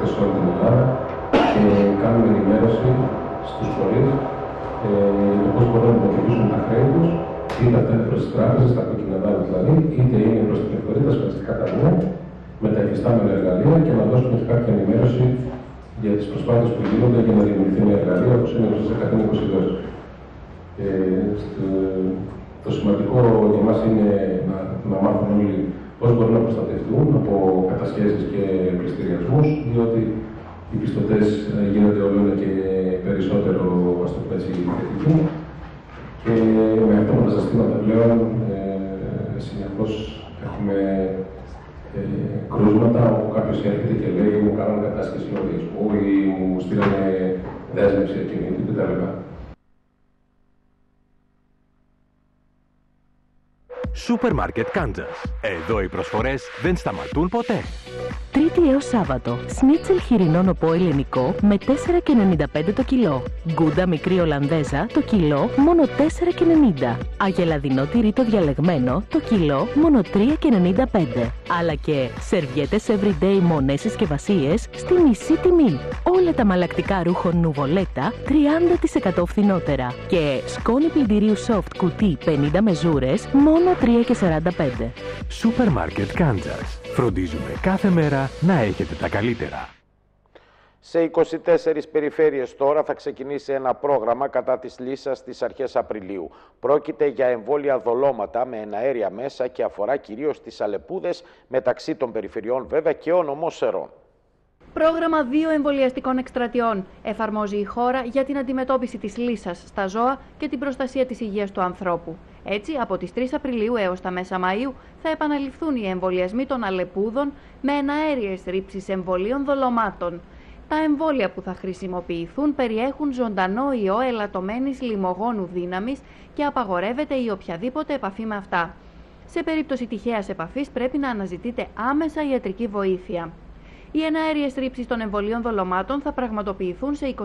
και σε όλη την Ελλάδα και κάνουμε ενημέρωση στους φορείς ε, για το πώς μπορούν να αντιμετωπίσουν τα χρέη τους, είτε αυτά είναι προς τι τράπεζε, τα κόκκινα δάνεια δηλαδή, είτε είναι προς την εφορία, τα ασφαλιστικά ταμεία, με τα υφιστάμενα εργαλεία και να δώσουμε κάποια ενημέρωση για τις προσπάθειες που γίνονται για να δημιουργηθεί μια εργαλεία όπως είναι στι 120 δόσει. το σημαντικό για μας είναι να, να μάθουν όλοι πώς μπορούν να προστατευτούν από κατασχέσεις και πληστηριασμούς, διότι οι πιστωτές γίνονται όλο και περισσότερο, ας το πούμε έτσι, θετικοί. Και με αυτά τα ζαστήματα πλέον ε, συνεχώς έχουμε ε, κρούσματα όπου κάποιος έρχεται και λέει μου κάνουν κατάσχεση λογισμού ή μου στείλανε δέσμευση ακινήτου κτλ. Σούπερ Μάρκετ Κάντζας. Εδώ οι προσφορές δεν σταματούν ποτέ. Τρίτη έως Σάββατο. Σνίτσελ χοιρινό νοπό ελληνικό με 4,95 το κιλό. Γκούντα μικρή Ολλανδέζα το κιλό μόνο 4,90. Αγελαδινό τυρί το διαλεγμένο το κιλό μόνο 3,95. Αλλά και σερβιέτες everyday μονές συσκευασίε στη μισή τιμή. Όλα τα μαλακτικά ρούχων νουβολέτα 30% φθηνότερα. Και σκόνη πλυντηρίου soft κουτί 50 μεζούρες μόνο 3,45. Σούπερ Μάρκετ Κάντζας. Φροντίζουμε κάθε μέρα να έχετε τα καλύτερα. Σε 24 περιφέρειες τώρα θα ξεκινήσει ένα πρόγραμμα κατά της λύσας στις αρχές Απριλίου. Πρόκειται για εμβόλια δολώματα με εναέρια μέσα και αφορά κυρίως τις αλεπούδες μεταξύ των περιφερειών βέβαια και ο νομός Σερών. Πρόγραμμα δύο εμβολιαστικών εκστρατιών εφαρμόζει η χώρα για την αντιμετώπιση της λύσας στα ζώα και την προστασία της υγείας του ανθρώπου. Έτσι, από τις 3 Απριλίου έως τα μέσα Μαΐου θα επαναληφθούν οι εμβολιασμοί των αλεπούδων με εναέριες ρήψεις εμβολίων δολωμάτων. Τα εμβόλια που θα χρησιμοποιηθούν περιέχουν ζωντανό ιό ελαττωμένης λιμογόνου δύναμης και απαγορεύεται η οποιαδήποτε επαφή με αυτά. Σε περίπτωση τυχαίας επαφής πρέπει να αναζητείτε άμεσα ιατρική βοήθεια. Οι εναέριες ρήψεις των εμβολίων δολωμάτων θα πραγματοποιηθούν σε 24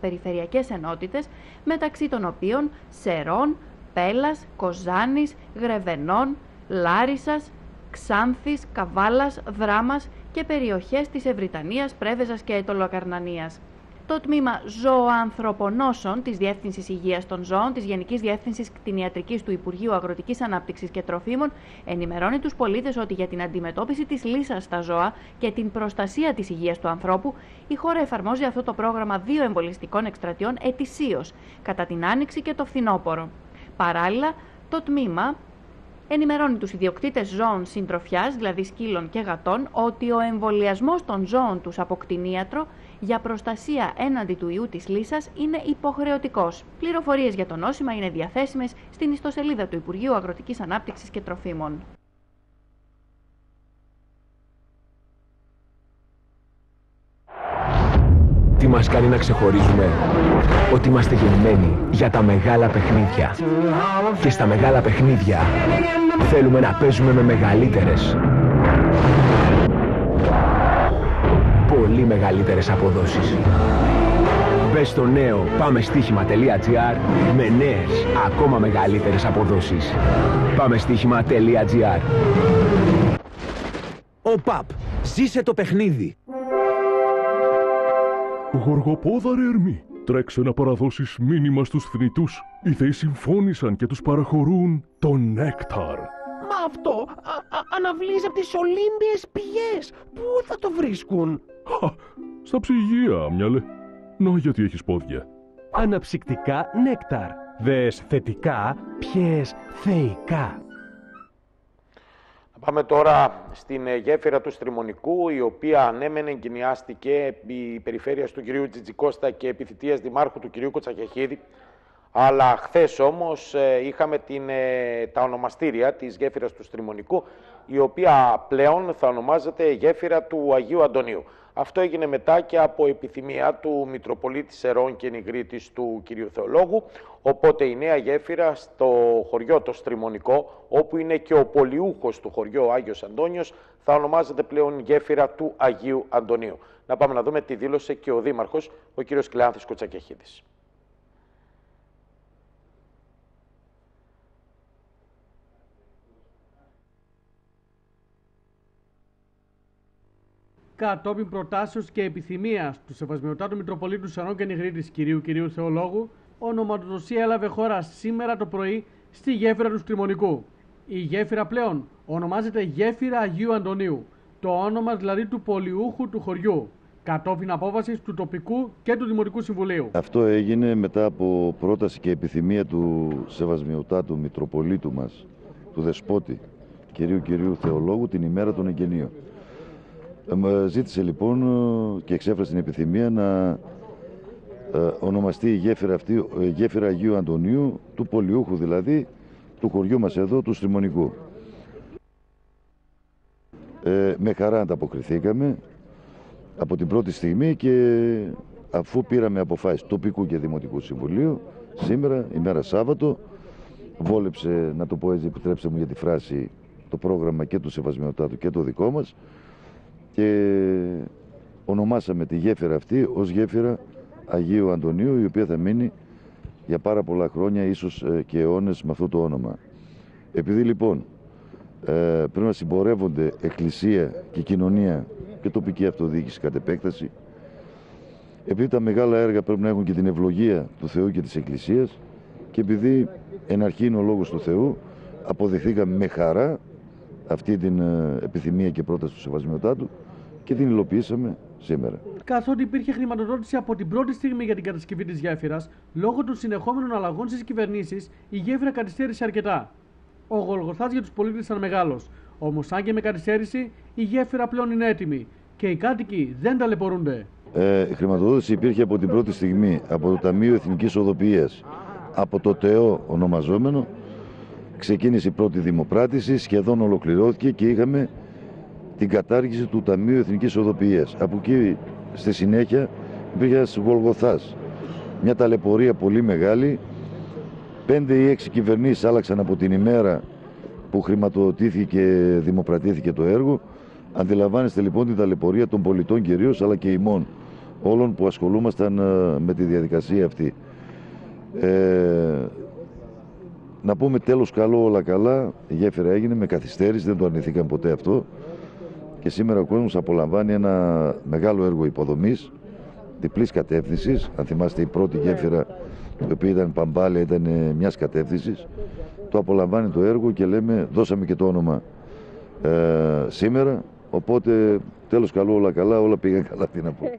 περιφερειακές ενότητες, μεταξύ των οποίων Σερών, Πέλας, Κοζάνης, Γρεβενών, Λάρισας, Ξάνθης, Καβάλας, Δράμας και περιοχές της Ευρυτανίας, Πρέβεζας και Ετωλοκαρνανίας. Το τμήμα Ζωοανθρωπονόσων της Διεύθυνσης Υγείας των Ζώων της Γενικής Διεύθυνσης Κτηνιατρικής του Υπουργείου Αγροτικής Ανάπτυξης και Τροφίμων ενημερώνει τους πολίτες ότι για την αντιμετώπιση της λύσας στα ζώα και την προστασία της υγείας του ανθρώπου, η χώρα εφαρμόζει αυτό το πρόγραμμα δύο εμβολιστικών εκστρατιών ετησίως, κατά την Άνοιξη και το Φθινόπορο. Παράλληλα, το τμήμα ενημερώνει τους ιδιοκτήτες ζώων συντροφιάς, δηλαδή σκύλων και γατών, ότι ο εμβολιασμός των ζώων τους από κτηνίατρο για προστασία έναντι του ιού της λύσας είναι υποχρεωτικός. Πληροφορίες για το νόσημα είναι διαθέσιμες στην ιστοσελίδα του Υπουργείου Αγροτικής Ανάπτυξης και Τροφίμων. Τι μας κάνει να ξεχωρίζουμε ότι είμαστε γεννημένοι για τα μεγάλα παιχνίδια. Και στα μεγάλα παιχνίδια θέλουμε να παίζουμε με μεγαλύτερες. Πολύ μεγαλύτερες αποδόσεις. Μπες στο νέο πάμε στοίχημα.gr με νέες, ακόμα μεγαλύτερες αποδόσεις. Πάμε στοίχημα.gr Ο ΠΑΠ, ζήσε το παιχνίδι. Γοργοπόδαρε Ερμή, τρέξε να παραδώσεις μήνυμα στους θνητούς. Οι θεοί συμφώνησαν και τους παραχωρούν το νέκταρ. Μα αυτό α, α, αναβλύζει από τις Ολύμπιες πηγές. Πού θα το βρίσκουν; Χα, στα ψυγεία, μυαλέ. Να γιατί έχεις πόδια. Αναψυκτικά νέκταρ. Δες θετικά, πιες θεϊκά. Πάμε τώρα στην ε, γέφυρα του Στριμονικού, η οποία ανέμενε εγκαινιάστηκε επί περιφέρειας του κυρίου Τζιτζικώστα και επιθυτείας δημάρχου του κυρίου Κοτσακεχίδη. Αλλά χθες όμως ε, είχαμε την, ε, τα ονομαστήρια της γέφυρας του Στριμονικού, η οποία πλέον θα ονομάζεται γέφυρα του Αγίου Αντωνίου. Αυτό έγινε μετά και από επιθυμία του Μητροπολίτης Σερών και Νιγρίτης του κυρίου Θεολόγου. Οπότε η νέα γέφυρα στο χωριό το Στριμονικό, όπου είναι και ο πολιούχος του χωριού ο Άγιος Αντώνιος, θα ονομάζεται πλέον γέφυρα του Αγίου Αντωνίου. Να πάμε να δούμε τι δήλωσε και ο Δήμαρχος, ο κύριος Κλεάνθης Κοτσακεχίδης. Κατόπιν προτάσεως και επιθυμίας του Σεβασμιωτάτου Μητροπολίτου Σαρών και Νιγρίτης κυρίου κυρίου Θεολόγου, ονοματοδοσία έλαβε χώρα σήμερα το πρωί στη γέφυρα του Στριμονικού. Η γέφυρα πλέον ονομάζεται Γέφυρα Αγίου Αντωνίου, το όνομα δηλαδή του πολιούχου του χωριού, κατόπιν απόβαση του τοπικού και του Δημοτικού Συμβουλίου. Αυτό έγινε μετά από πρόταση και επιθυμία του Σεβασμιωτάτου Μητροπολίτου μας, του Δεσπότη, κυρίου κυρίου Θεολόγου, την ημέρα των εγγενείων. Ε, ζήτησε λοιπόν ε, και εξέφρασε την επιθυμία να ε, ονομαστεί η γέφυρα αυτή γέφυρα Αγίου Αντωνίου, του πολιούχου δηλαδή, του χωριού μας εδώ, του Στριμονικού. Ε, με χαρά ανταποκριθήκαμε από την πρώτη στιγμή και αφού πήραμε αποφάσεις τοπικού και δημοτικού συμβουλίου, σήμερα, ημέρα Σάββατο, βόλεψε, να το πω έτσι, επιτρέψτε μου για τη φράση, το πρόγραμμα και του Σεβασμιωτάτου και το δικό μας και ονομάσαμε τη γέφυρα αυτή ως γέφυρα Αγίου Αντωνίου η οποία θα μείνει για πάρα πολλά χρόνια, ίσως ε, και αιώνες με αυτό το όνομα. Επειδή λοιπόν ε, πρέπει να συμπορεύονται εκκλησία και κοινωνία και τοπική αυτοδιοίκηση κατ' επέκταση, επειδή τα μεγάλα έργα πρέπει να έχουν και την ευλογία του Θεού και της Εκκλησίας και επειδή εν αρχή είναι ο Λόγος του Θεού, αποδεχθήκαμε με χαρά αυτή την ε, επιθυμία και πρόταση του Σεβασμιωτάτου και την υλοποιήσαμε σήμερα. Καθότι υπήρχε χρηματοδότηση από την πρώτη στιγμή για την κατασκευή της γέφυρας, λόγω των συνεχόμενων αλλαγών στις κυβερνήσεις, η γέφυρα καθυστέρησε αρκετά. Ο Γολγοθάς για τους πολίτες ήταν μεγάλος. Όμως, αν και με καθυστέρηση, η γέφυρα πλέον είναι έτοιμη και οι κάτοικοι δεν ταλαιπωρούνται. Ε, η χρηματοδότηση υπήρχε από την πρώτη στιγμή από το Ταμείο Εθνικής Οδοποιίας, από το ΤΕΟ ονομαζόμενο. Ξεκίνησε η πρώτη δημοπράτηση, σχεδόν ολοκληρώθηκε και είχαμε την κατάργηση του Ταμείου Εθνικής Οδοποιίας. Από εκεί στη συνέχεια υπήρχε ένας Γολγοθάς. Μια ταλαιπωρία πολύ μεγάλη. Πέντε ή έξι κυβερνήσεις άλλαξαν από την ημέρα που χρηματοδοτήθηκε και δημοπρατήθηκε το έργο. Αντιλαμβάνεστε λοιπόν την ταλαιπωρία των πολιτών κυρίως αλλά και ημών όλων που ασχολούμασταν ε, με τη διαδικασία αυτή. Ε, να πούμε τέλος καλό όλα καλά, η γέφυρα έγινε με καθυστέρηση, δεν το αρνηθήκαν ποτέ αυτό και σήμερα ο κόσμος απολαμβάνει ένα μεγάλο έργο υποδομής διπλής κατεύθυνσης. Αν θυμάστε η πρώτη γέφυρα η οποία ήταν παμπάλια ήταν ε, μιας κατεύθυνσης. Το απολαμβάνει το έργο και λέμε δώσαμε και το όνομα ε, σήμερα. Οπότε τέλος καλό όλα καλά, όλα πήγαν καλά τι να πω.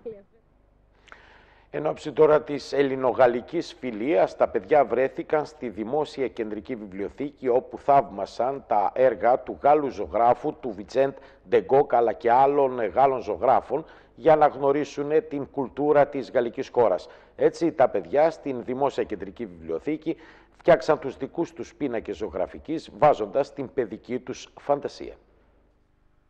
Εν ώψη τώρα της ελληνογαλλικής φιλίας, τα παιδιά βρέθηκαν στη Δημόσια Κεντρική Βιβλιοθήκη όπου θαύμασαν τα έργα του Γάλλου ζωγράφου, του Βιτσέντ Ντεγκόκ αλλά και άλλων Γάλλων ζωγράφων για να γνωρίσουν την κουλτούρα της γαλλικής χώρας. Έτσι τα παιδιά στην Δημόσια Κεντρική Βιβλιοθήκη φτιάξαν τους δικούς τους πίνακες ζωγραφικής βάζοντας την παιδική τους φαντασία.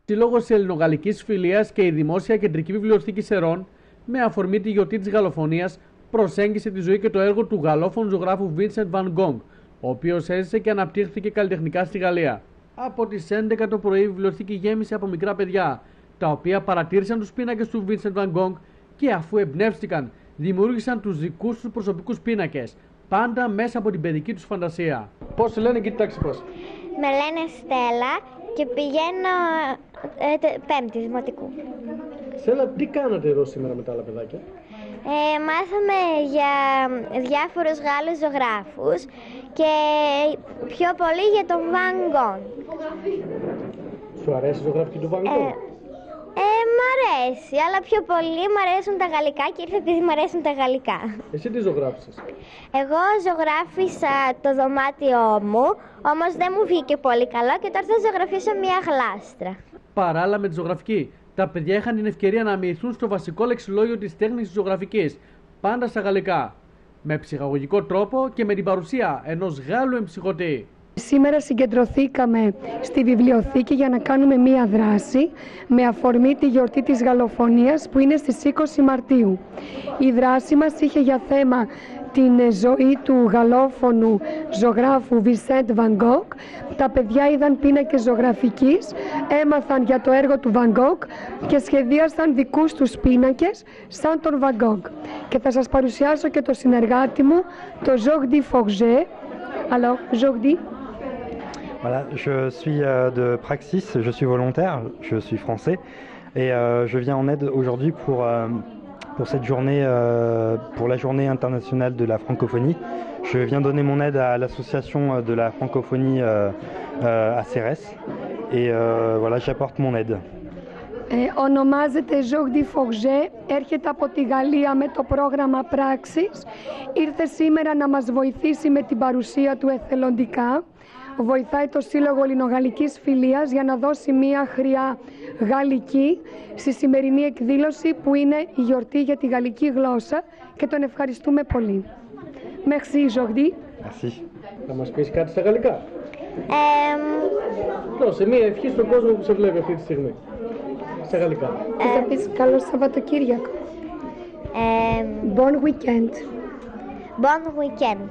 Σύλλογο Ελληνογαλλικής Φιλίας και η Δημόσια Κεντρική Βιβλιοθήκη Σερών με αφορμή τη γιορτή της Γαλλοφωνίας, προσέγγισε τη ζωή και το έργο του γαλλόφωνου ζωγράφου Vincent Van Gogh, ο οποίος έζησε και αναπτύχθηκε καλλιτεχνικά στη Γαλλία. Από τις 11 το πρωί η βιβλιοθήκη γέμισε από μικρά παιδιά, τα οποία παρατήρησαν τους πίνακες του Vincent Van Gogh και αφού εμπνεύστηκαν, δημιούργησαν τους δικούς τους προσωπικούς πίνακες, πάντα μέσα από την παιδική τους φαντασία. Πώς λένε, κοιτάξτε πώ. Με λένε Στέλλα και πηγαίνω ε, πέμπτη δημοτικού. Στέλλα, τι κάνατε εδώ σήμερα με τα άλλα παιδάκια; Ε, μάθαμε για διάφορους Γάλλους ζωγράφους και πιο πολύ για τον Van Gogh. Σου αρέσει η ζωγραφική του Van Gogh? Ε, ε, μ' αρέσει, αλλά πιο πολύ μ' αρέσουν τα γαλλικά και ήρθα επειδή μ' αρέσουν τα γαλλικά. Εσύ τι ζωγράφισες; Εγώ ζωγράφισα το δωμάτιό μου, όμως δεν μου βγήκε πολύ καλό και τώρα θα ζωγραφίσω μια γλάστρα. Παράλληλα με τη ζωγραφική, τα παιδιά είχαν την ευκαιρία να μοιηθούν στο βασικό λεξιλόγιο της τέχνης της ζωγραφικής, πάντα στα γαλλικά, με ψυχαγωγικό τρόπο και με την παρουσία ενός Γάλλου εμψυχωτή. Σήμερα συγκεντρωθήκαμε στη βιβλιοθήκη για να κάνουμε μία δράση με αφορμή τη γιορτή της Γαλλοφωνίας που είναι στις 20 Μαρτίου. Η δράση μας είχε για θέμα την ζωή του γαλλόφωνου ζωγράφου Βισέντ Van Gogh. Τα παιδιά είδαν πίνακες ζωγραφικής, έμαθαν για το έργο του Van Gogh και σχεδίασαν δικούς τους πίνακες σαν τον Van Gogh. Και θα σας παρουσιάσω και το συνεργάτη μου, το Jordi Forger. Alors, Jordi, Voilà, je suis euh, de Praxis, je suis volontaire, je suis français et euh, je viens en aide aujourd'hui pour, euh, pour cette journée, euh, pour la journée internationale de la francophonie. Je viens donner mon aide à l'association de la francophonie euh, euh, à Cérès et euh, voilà, j'apporte mon aide. Ε, ονομάζεται Jordi Forger, έρχεται από τη Γαλλία με το πρόγραμμα Πράξης. Ήρθε σήμερα να μας βοηθήσει με την παρουσία του εθελοντικά. Βοηθάει το Σύλλογο Ελληνογαλλικής Φιλίας για να δώσει μία χρειά γαλλική στη σημερινή εκδήλωση που είναι η γιορτή για τη γαλλική γλώσσα και τον ευχαριστούμε πολύ. Merci Jordi. Merci. Θα μας πεις κάτι στα γαλλικά. Ε, Δώσε μία ευχή στον κόσμο που σε βλέπει αυτή τη στιγμή. Στα γαλλικά. Και θα πεις καλό Σαββατοκύριακο. ε, Bon weekend. bon weekend.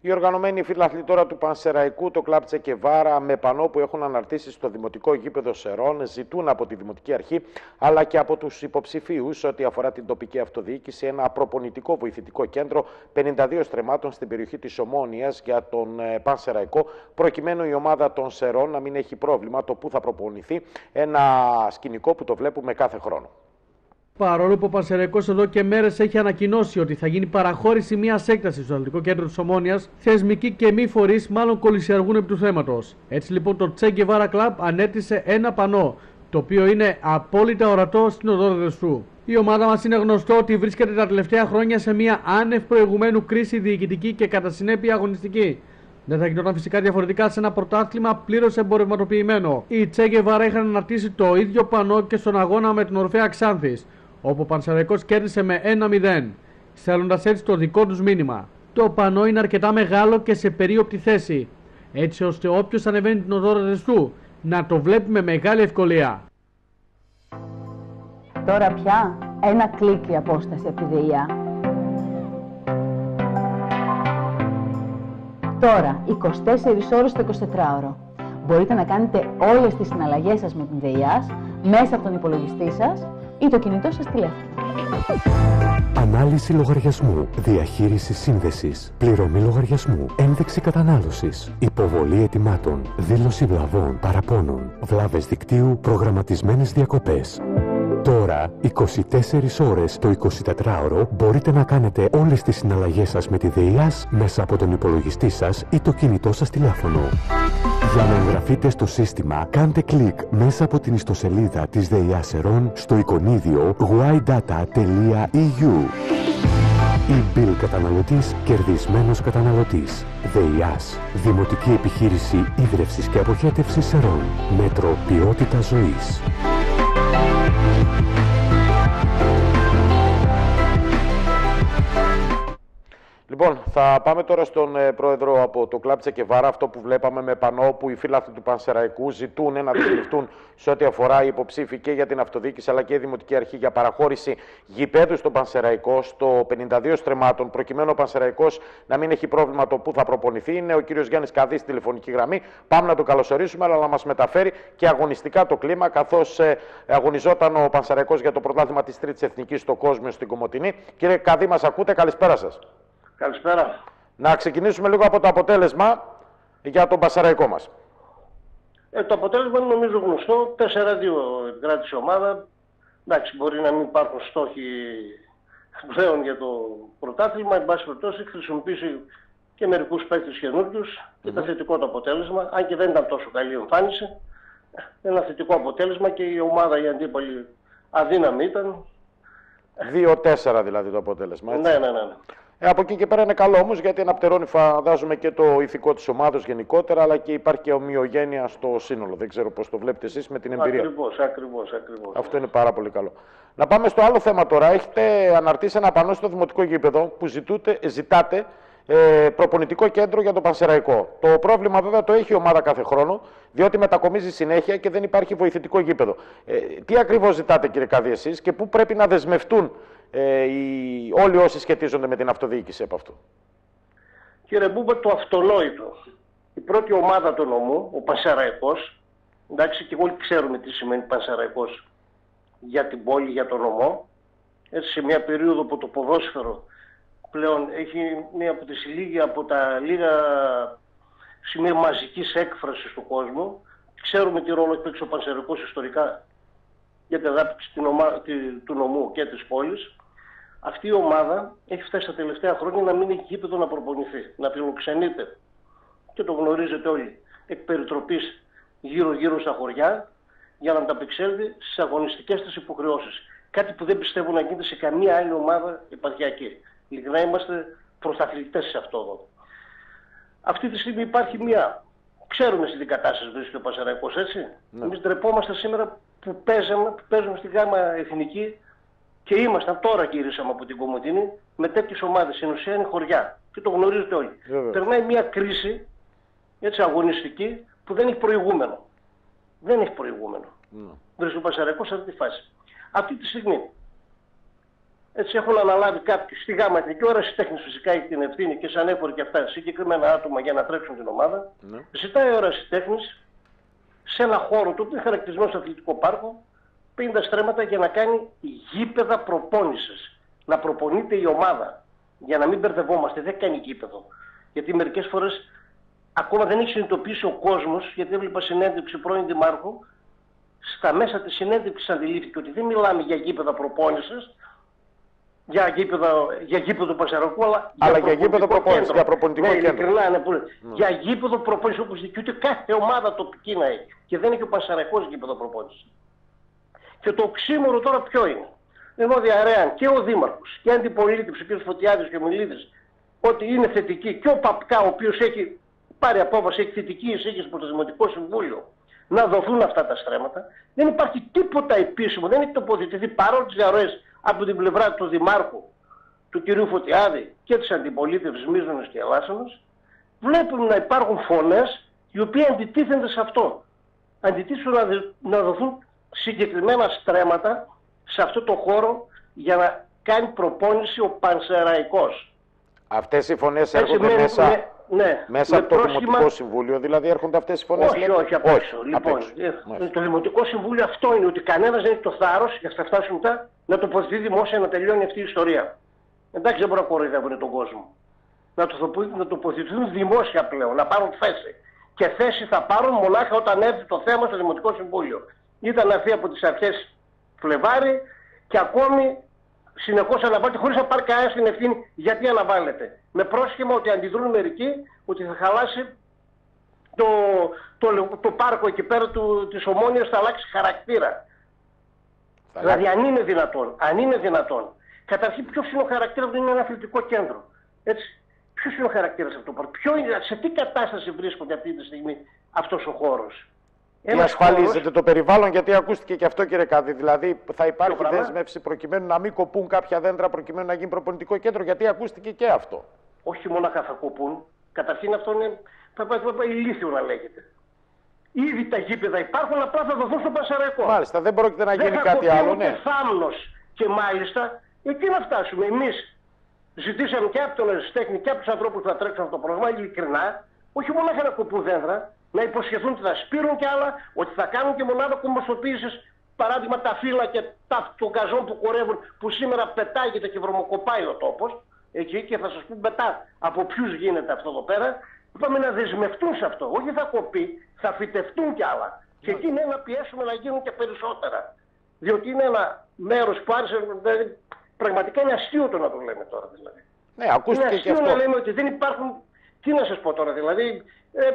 Η οργανωμένη φιλαθλητόρα του Πανσεραϊκού, το κλαμπ Τσεκεβάρα, με πανό που έχουν αναρτήσει στο δημοτικό γήπεδο Σερών, ζητούν από τη Δημοτική Αρχή αλλά και από τους υποψηφίους ό,τι αφορά την τοπική αυτοδιοίκηση ένα προπονητικό βοηθητικό κέντρο 52 στρεμάτων στην περιοχή της Ομόνιας για τον ε, Πανσεραϊκό, προκειμένου η ομάδα των Σερών να μην έχει πρόβλημα το που θα προπονηθεί ένα σκηνικό που το βλέπουμε κάθε χρόνο. Παρόλο που ο Πανσεραϊκός εδώ και μέρες έχει ανακοινώσει ότι θα γίνει παραχώρηση μιας έκτασης στο Αθλητικό Κέντρο της Ομόνιας, θεσμικοί και μη φορείς μάλλον κολυσιαργούν επί του θέματος. Έτσι λοιπόν το Τσέγκεβάρα Κλαμπ ανέτησε ένα πανό, το οποίο είναι απόλυτα ορατό στην οδό Δεσού. Η ομάδα μας είναι γνωστό ότι βρίσκεται τα τελευταία χρόνια σε μια άνευ προηγουμένου κρίση διοικητική και κατά συνέπεια αγωνιστική. Δεν θα γινόταν φυσικά διαφορετικά σε ένα πρωτάθλημα πλήρως εμπορευματοποιημένο. Οι Τσέγκεβάρα είχαν αναρτήσει το ίδιο πανό και στον αγώνα με την Ορφαία Ξάνθης όπου ο Πανσεραϊκός κέρδισε με 1-0, στέλνοντας έτσι το δικό τους μήνυμα. Το πανό είναι αρκετά μεγάλο και σε περίοπτη θέση, έτσι ώστε όποιος ανεβαίνει την οδόρα Ρεστού να το βλέπει με μεγάλη ευκολία. Τώρα πια ένα κλικ η απόσταση από τη ΔΕΙΑ. Τώρα, 24 ώρες το 24ωρο. Μπορείτε να κάνετε όλες τις συναλλαγές σας με την ΔΕΙΑ μέσα από τον υπολογιστή σας ή το κινητό σας τηλέφωνο. Ανάλυση λογαριασμού, διαχείριση σύνδεσης, πληρωμή λογαριασμού, ένδειξη κατανάλωσης, υποβολή ετοιμάτων, δήλωση βλαβών, παραπώνων, βλάβες δικτύου, προγραμματισμένες διακοπές. Τώρα, 24 ώρες το 24ωρο, μπορείτε να κάνετε όλες τις συναλλαγές σας με τη ΔΕΙΑΣ μέσα από τον υπολογιστή σας ή το κινητό σας τηλέφωνο. Για να εγγραφείτε στο σύστημα, κάντε κλικ μέσα από την ιστοσελίδα της ΔΕΙΑΣ Ερών στο εικονίδιο ydata.eu η Bill καταναλωτής, κερδισμένος καταναλωτής. ΔΕΙΑΣ, Δημοτική Επιχείρηση Ίδρευσης και Αποχέτευσης Ερών. Μέτρο Ποιότητας Ζωής. Λοιπόν, θα πάμε τώρα στον ε, πρόεδρο από το κλαμπ Τσεκεβάρα. Αυτό που βλέπαμε με πανό που οι φίλαθλοι του Πανσεραϊκού ζητούν να δεσμευτούν σε ό,τι αφορά υποψήφοι και για την αυτοδιοίκηση αλλά και η Δημοτική Αρχή για παραχώρηση γηπέδους στον Πανσεραϊκό στο 52 στρεμάτων, προκειμένου ο Πανσεραϊκός να μην έχει πρόβλημα το που θα προπονηθεί. Είναι ο κύριος Γιάννης Καδί στη τηλεφωνική γραμμή. Πάμε να το καλωσορίσουμε, αλλά να μας μεταφέρει και αγωνιστικά το κλίμα, καθώς ε, αγωνιζόταν ο Πανσεραϊκός για το πρωτάθλημα της Τρίτης Εθνικής στο κόσμο στην Κομωτινή. Κύριε Καδί, μας ακούτε, καλησπέρα σας. Καλησπέρα. Να ξεκινήσουμε λίγο από το αποτέλεσμα για τον Πασαραϊκό μας. Ε, το αποτέλεσμα είναι νομίζω γνωστό. 4-2 κράτησε η ομάδα. Εντάξει, μπορεί να μην υπάρχουν στόχοι πλέον για το πρωτάθλημα. Εν πάση περιπτώσει, χρησιμοποιήσει και μερικούς παίκτες καινούριους και το θετικό το αποτέλεσμα. Αν και δεν ήταν τόσο καλή εμφάνιση. Ένα θετικό αποτέλεσμα και η ομάδα η αντίπαλη αδύναμη ήταν. 2-4 δηλαδή το αποτέλεσμα. Έτσι. Ναι, ναι, ναι. Ναι. Ε, από εκεί και πέρα είναι καλό όμως γιατί αναπτερώνει φαντάζομαι και το ηθικό της ομάδας γενικότερα, αλλά και υπάρχει και ομοιογένεια στο σύνολο. Δεν ξέρω πώς το βλέπετε εσείς με την εμπειρία. Ακριβώς, ακριβώς. Ακριβώς. Αυτό είναι πάρα πολύ καλό. Να πάμε στο άλλο θέμα τώρα. Έχετε αναρτήσει ένα πανό στο δημοτικό γήπεδο που ζητούτε, ζητάτε ε, προπονητικό κέντρο για το Πανσεραϊκό. Το πρόβλημα βέβαια το έχει η ομάδα κάθε χρόνο, διότι μετακομίζει συνέχεια και δεν υπάρχει βοηθητικό γήπεδο. Ε, τι ακριβώς ζητάτε, κύριε Καδί, εσείς και πού πρέπει να δεσμευτούν ε, οι, όλοι όσοι σχετίζονται με την αυτοδιοίκηση από αυτό. Κύριε Μπούμπα, το αυτονόητο. Η πρώτη ομάδα του νομού, ο Πανσεραϊκός, εντάξει και όλοι ξέρουμε τι σημαίνει Πανσεραϊκός για την πόλη, για τον νομό, έτσι σε μια περίοδο που το ποδόσφαιρο πλέον έχει μία από τις λίγα, από τα λίγα σημεία μαζικής έκφρασης του κόσμου. Ξέρουμε τι ρόλο έχει παίξει ο Πανσεραϊκός ιστορικά για την ανάπτυξη του νομού και της πόλης. Αυτή η ομάδα έχει φτάσει τα τελευταία χρόνια να μην έχει γήπεδο να προπονηθεί, να φιλοξενείται. Και το γνωρίζετε όλοι. Εκ περιτροπής γύρω-γύρω στα χωριά για να ανταπεξέλθει στις αγωνιστικές της υποχρεώσεις. Κάτι που δεν πιστεύω να γίνεται σε καμία άλλη ομάδα επαρχιακή. Ειλικρινά είμαστε πρωταθλητές σε αυτό εδώ. Αυτή τη στιγμή υπάρχει μια... Ξέρουμε στην κατάσταση βρίσκεται ο Πασαραϊκός, έτσι. Ναι. Εμείς ντρεπόμαστε σήμερα που παίζαμε, που παίζουμε στην γάμα εθνική και ήμασταν, τώρα γυρίσαμε από την Κομωτινή, με τέτοιες ομάδες. Στην ουσία είναι χωριά. Και το γνωρίζετε όλοι. Βέβαια. Περνάει μια κρίση, έτσι αγωνιστική, που δεν έχει προηγούμενο. Δεν έχει προηγούμενο. Mm. Βρίσκεται ο Πασαραϊκός σε αυτή τη φάση. Αυτή τη στιγμή Έτσι έχουν αναλάβει κάποιοι στη ΓΑΜΑ Εθνική Ώρα Τέχνη φυσικά έχει την ευθύνη και σαν έφοροι και αυτά συγκεκριμένα άτομα για να τρέξουν την ομάδα. Ναι. Ζητάει ώρα τέχνης σε ένα χώρο του που είναι χαρακτηρισμένο στο αθλητικό πάρκο 50 στρέμματα για να κάνει γήπεδα προπόνησης. Να προπονείται η ομάδα. Για να μην μπερδευόμαστε. Δεν κάνει γήπεδο. Γιατί μερικές φορές ακόμα δεν έχει συνειδητοποιήσει ο κόσμος, γιατί έβλεπα συνέντευξη πρώην Δημάρχου, στα μέσα της συνέντευξης αντιλήφθηκε ότι δεν μιλάμε για γήπεδα προπόνησης, για γήπεδο, για γήπεδο Πασαρακού, αλλά, Αλλά για γήπεδο προπόνησης, κέντρο. για προπονητικό ναι, κέντρο. ειλικρινά, ναι, που- Ναι. Για γήπεδο προπόνησης όπως δικαιούται κάθε ομάδα τοπική να έχει. Και δεν έχει ο Πασαρακός γήπεδο προπόνησης. Και το οξύμορο τώρα ποιο είναι; Ενώ διαρρέαν και ο Δήμαρχος και η αντιπολίτευσης, ο κ. Φωτιάδης και ο Μιλίδης, ότι είναι θετική και ο Παπκά, ο οποίος έχει πάρει απόφαση, έχει θετική εισήγηση από το Δημοτικό Συμβούλιο, να δοθούν αυτά τα στρέμματα. Δεν υπάρχει τίποτα επίσημο, δεν έχει τοποθετηθεί παρόλο τις διαρροές από την πλευρά του Δημάρχου, του κ. Φωτιάδη και της αντιπολίτευσης Μίζωνος και Ελλάσσονος, βλέπουμε να υπάρχουν φωνές οι οποίες αντιτίθενται σε αυτό. Αντιτίθενται να, δι- να δοθούν συγκεκριμένα στρέμματα σε αυτό το χώρο για να κάνει προπόνηση ο Πανσεραϊκός. Αυτές οι φωνές Έτσι, έρχονται με- μέσα, με- ναι, μέσα με από το πρόσχημα- Δημοτικό Συμβούλιο, δηλαδή έρχονται αυτές οι φωνές. όχι, λέτε; όχι, απ' έξω. απ' Λοιπόν, έξω. ε, Μάλιστα. το Δημοτικό Συμβούλιο αυτό είναι ότι κανένας δεν έχει το θάρρος, για θα φτάσουμε μετά, να τοποθετεί δημόσια να τελειώνει αυτή η ιστορία. Εντάξει, δεν μπορούν να κοροϊδεύουν τον κόσμο. Να, το, να τοποθετηθούν δημόσια πλέον, να πάρουν θέση. Και θέση θα πάρουν μονάχα όταν έρθει το θέμα στο Δημοτικό Συμβούλιο. Ήταν να έρθει από τις αρχές Φλεβάρι και ακόμη συνεχώς αναβάλλεται χωρίς να πάρει κανένας την ευθύνη γιατί αναβάλλεται. Με πρόσχημα ότι αντιδρούν μερικοί ότι θα χαλάσει το, το, το πάρκο εκεί πέρα του, της Ομόνιας θα αλλάξει χαρακτήρα. δηλαδή αν είναι δυνατόν, αν είναι δυνατόν. Καταρχήν ποιος είναι ο χαρακτήρας του είναι ένα αθλητικό κέντρο. Έτσι. Ποιος είναι ο χαρακτήρας αυτό το πάρκο. Ποιο είναι, σε τι κατάσταση βρίσκονται αυτή τη στιγμή αυτός ο χώρος. Τι Ένας ασφαλίζεται χώρος- το περιβάλλον, γιατί ακούστηκε και αυτό κύριε Κάδη. Δηλαδή θα υπάρχει Ποιο πράγμα; δέσμευση προκειμένου να μην κοπούν κάποια δέντρα προκειμένου να γίνει προπονητικό κέντρο, γιατί ακούστηκε και αυτό. όχι μόνο θα κοπούν. Καταρχήν αυτό είναι θα πάει- θα πάει ηλίθιο να λέγεται. Ήδη τα γήπεδα υπάρχουν, απλά θα δοθούν στο Πασαραϊκό. Μάλιστα, δεν πρόκειται να Δεν γίνει θα κάτι κοπεί άλλο, ούτε ναι. θάμνος. Και μάλιστα εκεί να φτάσουμε. Εμείς ζητήσαμε και από τον Αριστέχνη και από τους ανθρώπους που θα τρέξουν αυτό το πρόγραμμα, ειλικρινά, όχι μόνο να κοπούν δέντρα, να υποσχεθούν ότι θα σπείρουν κι άλλα, ότι θα κάνουν και μονάδα κομμοστοποίησης, παράδειγμα τα φύλλα και τα, των καζών που χορεύουν, που σήμερα πετάγεται και βρωμοκοπάει ο τόπος, εκεί και θα σας πω μετά από ποιους γίνεται αυτό εδώ πέρα, είπαμε να δεσμευτούν σε αυτό. Όχι θα κοπεί, θα φυτευτούν κι άλλα. Και εκεί είναι να πιέσουμε να γίνουν και περισσότερα. Διότι είναι ένα μέρος που άρχισε, δηλαδή, πραγματικά είναι αστείο το να το λέμε τώρα δηλαδή. Ναι, ακούστηκε είναι και αστείο αυτό. να λέμε ότι δεν υπάρχουν, τι να σας πω τώρα δηλαδή, ε,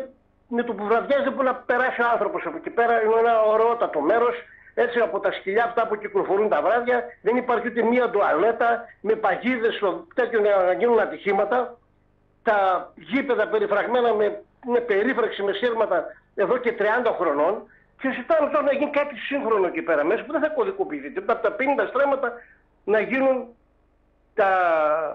με το που βραδιάζει δεν μπορεί να περάσει ο άνθρωπος από εκεί πέρα, είναι ένα ωραιότατο μέρος, έτσι από τα σκυλιά αυτά που κυκλοφορούν τα βράδια, δεν υπάρχει ούτε μία τουαλέτα, με παγίδες στο τέτοιο να γίνουν ατυχήματα, τα γήπεδα περιφραγμένα με, με περίφραξη, με σύρματα εδώ και 30 χρονών και ζητάμε τώρα να γίνει κάτι σύγχρονο εκεί πέρα μέσα που δεν θα κωδικοποιηθεί. Από τα 50 στρέμματα να γίνουν τα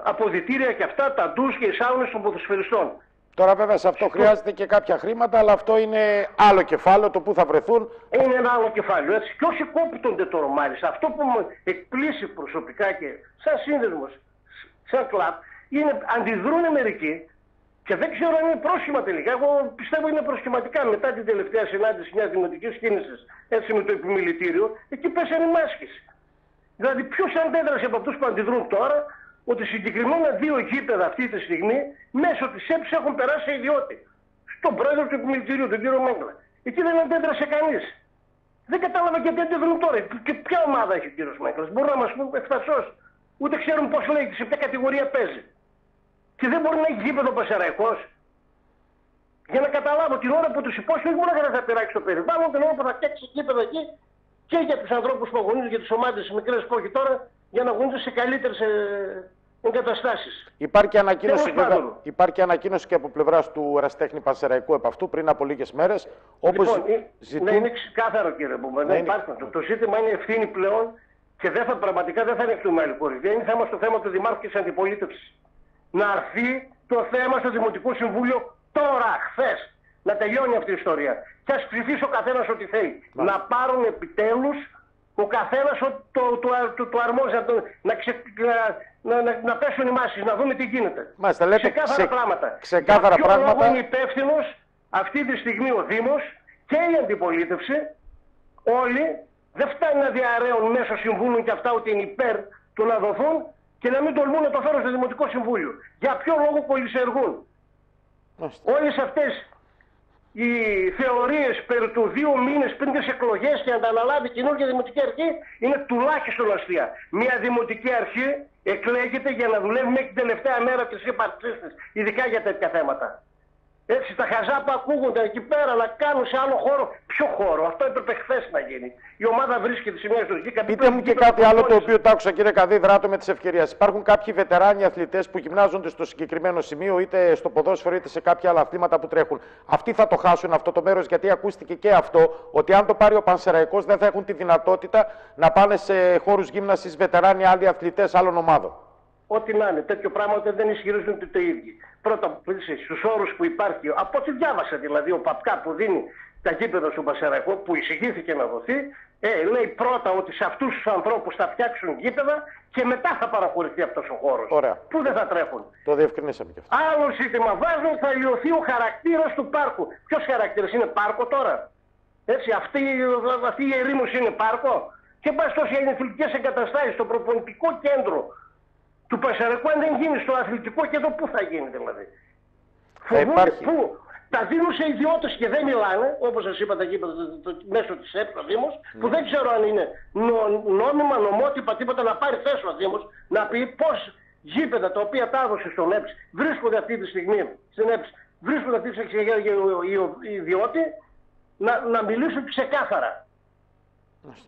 αποδητήρια και αυτά, τα ντους και οι σάουνες των ποδοσφαιριστών. Τώρα βέβαια σε αυτό χρειάζεται και κάποια χρήματα, αλλά αυτό είναι άλλο κεφάλαιο το που θα βρεθούν. Είναι ένα άλλο κεφάλαιο. Έτσι. Και όσοι κόπτονται τώρα μάλιστα, αυτό που μου εκπλήσει προσωπικά και σαν σύνδεσμος, σαν κλαμπ, είναι αντιδρούν μερικοί και δεν ξέρω αν είναι πρόσχημα τελικά. Εγώ πιστεύω είναι προσχηματικά μετά την τελευταία συνάντηση μιας δημοτικής κίνησης έτσι με το επιμελητήριο, εκεί πέσανε οι μάσκες. Δηλαδή ποιος αντέδρασε από αυτούς που αντιδρούν τώρα ότι συγκεκριμένα δύο γήπεδα αυτή τη στιγμή μέσω της ΕΠΣ έχουν περάσει σε ιδιώτη. Στον πρόεδρο του επιμελητηρίου, τον κύριο Μέγκλα. Εκεί δεν αντέδρασε κανείς. Δεν κατάλαβα γιατί αντιδρούν τώρα. Και ποια ομάδα έχει ο κύριος Μέγκλας. Μπορούν να μας πούν ευθαρσώ. Ούτε ξέρουν πώς λέγεται, σε ποια κατηγορία παίζει. Και δεν μπορεί να έχει γήπεδο πασαραϊκός. Για να καταλάβω την ώρα που τους υπόσχεται, όχι μόνο δεν θα πειράξει το περιβάλλον, την ώρα που θα φτιάξει γήπεδο εκεί και για τους ανθρώπους που αγωνίζονται για τις ομάδες μικρέ που έχει τώρα, για να αγωνίζονται σε καλύτερες εγκαταστάσει. Υπάρχει ανακοίνωση, Τέλος βέβαια, πάντων. υπάρχει ανακοίνωση και από πλευράς του Εραστέχνη Πανσεραϊκού επ' αυτού πριν από λίγες μέρες. Όπως Λοιπόν, ε, να είναι ξεκάθαρο κύριε Μπούμπα, Να δεν είναι- υπάρχει αυτό. Το ζήτημα είναι ευθύνη πλέον και δεν θα, πραγματικά δεν θα ανεχτούμε άλλη κορυφή. Είναι θέμα στο θέμα του Δημάρχου και της αντιπολίτευσης. Να αρθεί το θέμα στο Δημοτικό Συμβούλιο τώρα, χθες. Να τελειώνει αυτή η ιστορία. Και ας ψηφίσει ο καθένας ό,τι θέλει. Να πάρουν επιτέλους Ο καθένας το, το, το, το, το αρμόζει να, το- να, ξε- να, να, να πέσουν οι μάσεις, να δούμε τι γίνεται. Μάλιστα, λέτε ξεκάθαρα ξε- πράγματα. ξεκάθαρα Για ποιο πράγματα. λόγο είναι υπεύθυνος αυτή τη στιγμή ο Δήμος και η αντιπολίτευση, όλοι δεν φτάνει να διαρρέουν μέσω συμβούλων και αυτά ότι είναι υπέρ του να δοθούν και να μην τολμούν να το φέρουν στο Δημοτικό Συμβούλιο. Για ποιο λόγο κολλησιεργούν. Όλες αυτές οι θεωρίες περί του δύο μήνες πριν τις εκλογές και να τα αναλάβει η καινούργια Δημοτική Αρχή είναι τουλάχιστον αστεία. Μια Δημοτική Αρχή εκλέγεται για να δουλεύει μέχρι την τελευταία μέρα της ύπαρξής της, ειδικά για τέτοια θέματα. Έτσι τα χαζά που ακούγονται εκεί πέρα να κάνουν σε άλλο χώρο. Ποιο χώρο, αυτό έπρεπε χθες να γίνει. Η ομάδα βρίσκεται σε μια ιστορική Πείτε μου και κάτι άλλο το οποίο το άκουσα κύριε Καδί, δράτω με τη ευκαιρία. Υπάρχουν κάποιοι βετεράνοι αθλητές που γυμνάζονται στο συγκεκριμένο σημείο, είτε στο ποδόσφαιρο είτε σε κάποια άλλα αθλήματα που τρέχουν. Αυτοί θα το χάσουν αυτό το μέρος, γιατί ακούστηκε και αυτό, ότι αν το πάρει ο Πανσεραϊκός δεν θα έχουν τη δυνατότητα να πάνε σε χώρους γύμνασης βετεράνοι άλλοι αθλητές άλλων ομάδων. Ό,τι να είναι, τέτοιο πράγμα ότι δεν ισχυρίζονται το ίδιο. Πρώτα, στους όρους που υπάρχει, από ό,τι διάβασα δηλαδή, ο Παπκά που δίνει τα γήπεδα στον Πασαρακό, που εισηγήθηκε να δοθεί, ε, λέει πρώτα ότι σε αυτούς τους ανθρώπους θα φτιάξουν γήπεδα και μετά θα παραχωρηθεί αυτός ο χώρος. Ωραία. Πού δεν θα τρέχουν. Το διευκρινίσαμε και αυτό. Άλλο ζήτημα βάζουν θα λιωθεί ο χαρακτήρας του πάρκου. Ποιος χαρακτήρας είναι πάρκο τώρα; Έτσι, αυτή, αυτή η ερήμωση είναι πάρκο; Και πα τόσο οι αθλητικέ εγκαταστάσεις στο προπονητικό κέντρο του Πασαρικού, αν δεν γίνει στο αθλητικό κέντρο, πού θα γίνει δηλαδή. Φοβούνται υπάρχει. πού. Τα δίνουν σε ιδιώτε και δεν μιλάνε, όπω σα είπα, τα γήπεδα το- το- μέσω τη ΕΠ ο Δήμο, που δεν ξέρω αν είναι νο- νόμιμα, νομότυπα, τίποτα να πάρει θέση ο Δήμο, να πει πώ γήπεδα τα οποία τα έδωσε στον ΕΠΣ βρίσκονται αυτή τη στιγμή στην ΕΠΣ, βρίσκονται αυτή τη στιγμή οι- οι- οι ιδιώτη, να, να μιλήσουν ξεκάθαρα.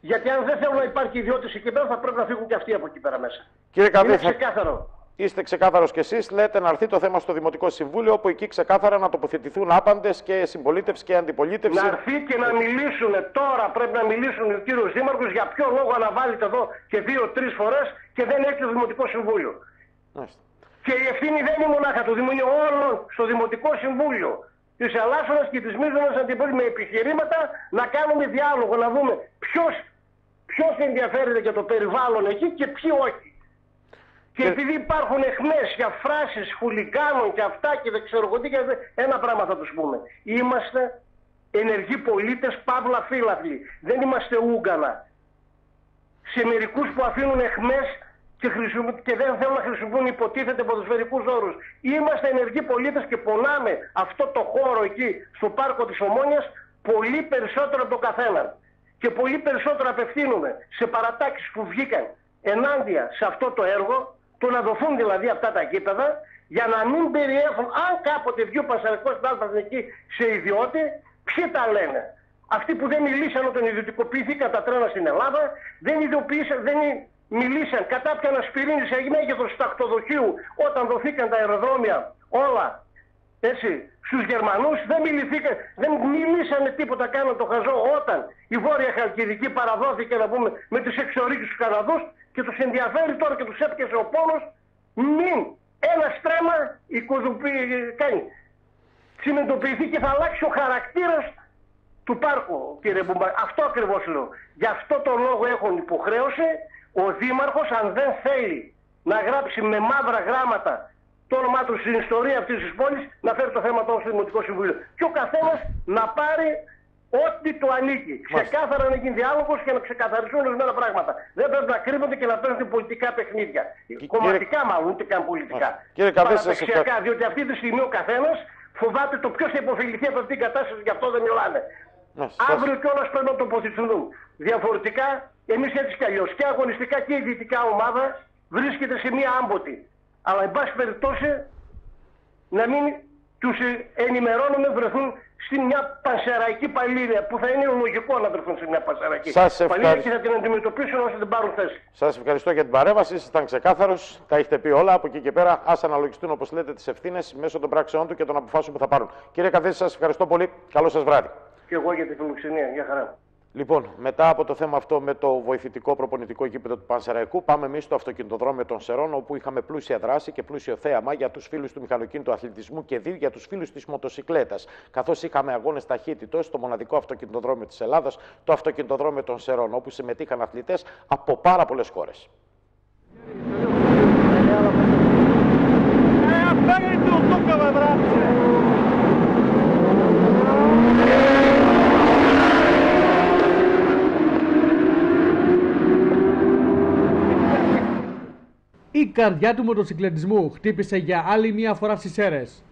Γιατί αν δεν θέλουν να υπάρχει ιδιώτη εκεί πέρα, θα πρέπει να φύγουν και αυτοί από εκεί πέρα μέσα. Κύριε Καδί, Είναι θα- ξεκάθαρο. Είστε ξεκάθαρος κι εσείς. Λέτε να έρθει το θέμα στο Δημοτικό Συμβούλιο, όπου εκεί ξεκάθαρα να τοποθετηθούν άπαντες και συμπολίτευση και αντιπολίτευση. Να έρθει και να μιλήσουν τώρα, πρέπει να μιλήσουν ο κύριο Δήμαρχο για ποιο λόγο αναβάλλεται εδώ και δύο-τρεις φορές και δεν έχει το Δημοτικό Συμβούλιο. Μάλιστα. Και η ευθύνη δεν είναι μονάχα του Δημού, είναι όλων στο Δημοτικό Συμβούλιο. Τη Ελλάσσονα και τη Μίζωνα Αντιπολίτευση με επιχειρήματα να κάνουμε διάλογο, να δούμε ποιος ποιος ενδιαφέρεται για το περιβάλλον εκεί και ποιοι όχι. Και επειδή υπάρχουν εχμές για φράσεις χουλικάνων και αυτά και δεν ξέρω εγώ τι, και δεν- ένα πράγμα θα τους πούμε. Είμαστε ενεργοί πολίτες, παύλα φύλαθλοι. Δεν είμαστε ούγκανα. Σε μερικούς που αφήνουν εχμές και, χρησιμο- και δεν θέλουν να χρησιμοποιούν υποτίθεται ποδοσφαιρικούς όρους. Είμαστε ενεργοί πολίτες και πονάμε αυτό το χώρο εκεί στο πάρκο της Ομόνιας πολύ περισσότερο από το καθέναν. Και πολύ περισσότερο απευθύνουμε σε παρατάξεις που βγήκαν ενάντια σε αυτό το έργο, το να δοθούν δηλαδή αυτά τα γήπεδα, για να μην περιέχουν, αν κάποτε βγει ο Πασαρικός στην Άλφα εκεί σε ιδιώτη, ποιοι τα λένε; Αυτοί που δεν μιλήσαν όταν ιδιωτικοποιήθηκαν τα τρένα στην Ελλάδα, δεν ιδιωτικοποίησαν, δεν μιλήσαν κατά ποιαν ασπιρίνη σε μέγεθος τακτοδοχείου όταν δοθήκαν τα αεροδρόμια. Όλα. Έτσι, στους Γερμανούς δεν, μιληθήκαν, δεν μιλήσανε τίποτα κάναν το χαζό όταν η Βόρεια Χαλκιδική παραδόθηκε να πούμε με τους εξορίκους τους Καναδούς και τους ενδιαφέρει τώρα και τους έπιασε ο πόνος. Μην. Ένα στρέμμα οικοδοποιη- κάνει. Συμμετοποιηθεί και θα αλλάξει ο χαρακτήρας του πάρκου κύριε Μπουμπα. Αυτό ακριβώς λέω. Γι' αυτό το λόγο έχουν υποχρέωση ο Δήμαρχος αν δεν θέλει να γράψει με μαύρα γράμματα το όνομά του στην ιστορία αυτής της πόλης να φέρει το θέμα τώρα στο Δημοτικό Συμβούλιο. Και ο καθένας να πάρει ό,τι του ανήκει. Ξεκάθαρα να γίνει διάλογος και να ξεκαθαριστούν ορισμένα πράγματα. Δεν πρέπει να κρύβονται και να παίρνουν πολιτικά παιχνίδια. Κομματικά μάλλον, ούτε καν πολιτικά. Κύριε Καβέ, σας Παραπεξιακά, ευχαριστώ. διότι αυτή τη στιγμή ο καθένας φοβάται το ποιος θα υποφεληθεί από αυτήν την κατάσταση, γι' αυτό δεν μιλάνε. Ναι, σας- Αύριο κιόλας πρέπει να τοποθετηθούν. Διαφορετικά, εμείς έτσι κι αλλιώς και αγωνιστικά και η δυτικά ομάδα βρίσκεται σε μία άμποτη. Αλλά, εν πάση περιπτώσει, να μην τους ενημερώνουμε βρεθούν στην μια πανσεραϊκή παλήρια που θα είναι λογικό να βρεθούν σε μια πανσεραϊκή Σας παλήρια ευχαριστώ. και θα την αντιμετωπίσουν όσο δεν πάρουν θέση. Σας ευχαριστώ για την παρέμβαση. Ήσασταν ξεκάθαρος. Τα έχετε πει όλα. Από εκεί και πέρα, ας αναλογιστούν όπως λέτε τις ευθύνες μέσω των πράξεών του και των αποφάσεων που θα πάρουν. Κύριε Καδέση, σας ευχαριστώ πολύ. Καλό σας βράδυ. Και εγώ για τη φιλοξενία. Γεια χαρά. Λοιπόν, μετά από το θέμα αυτό με το βοηθητικό προπονητικό γήπεδο του Πανσεραϊκού, πάμε εμείς στο αυτοκινητοδρόμιο των Σερών, όπου είχαμε πλούσια δράση και πλούσιο θέαμα για τους φίλους του μηχανοκίνητου αθλητισμού και δύο για τους φίλους της μοτοσυκλέτας. Καθώς είχαμε αγώνες ταχύτητος στο μοναδικό αυτοκινητοδρόμιο της Ελλάδας, το αυτοκινητοδρόμιο των Σερών, όπου συμμετείχαν αθλητές από πάρα πολλές χώρες. Η καρδιά του μοτοσυκλετισμού χτύπησε για άλλη μία φορά στις αίρες.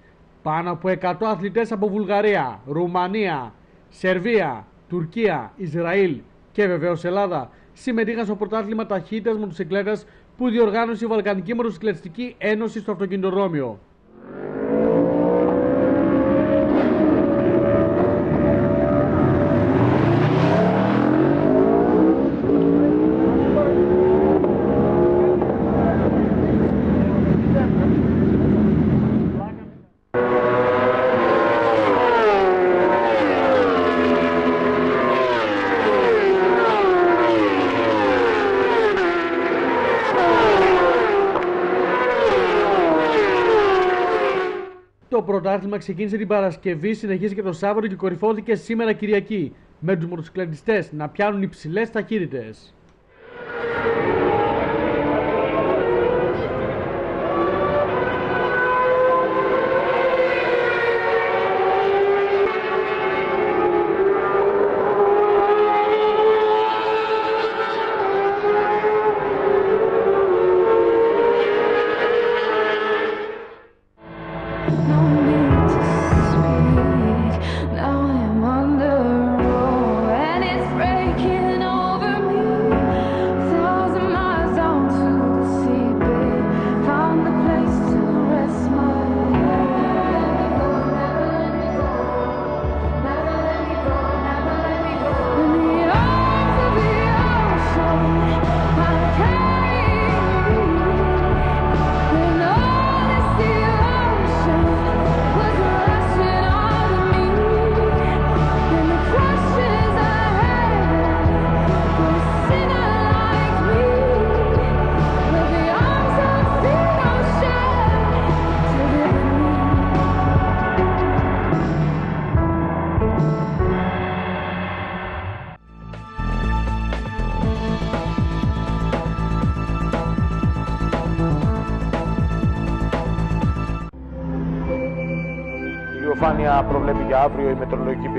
Πάνω από 100 αθλητές από Βουλγαρία, Ρουμανία, Σερβία, Τουρκία, Ισραήλ και βεβαίως Ελλάδα συμμετείχαν στο πρωτάθλημα ταχύτητας μοτοσυκλέτας που διοργάνωσε η Βαλκανική Μοτοσυκλετιστική Ένωση στο αυτοκινητοδρόμιο. Το πρωτάθλημα ξεκίνησε την Παρασκευή, συνεχίζει και το Σάββατο και κορυφώθηκε σήμερα Κυριακή. Με τους μοτοσυκλετιστές να πιάνουν υψηλές ταχύτητες.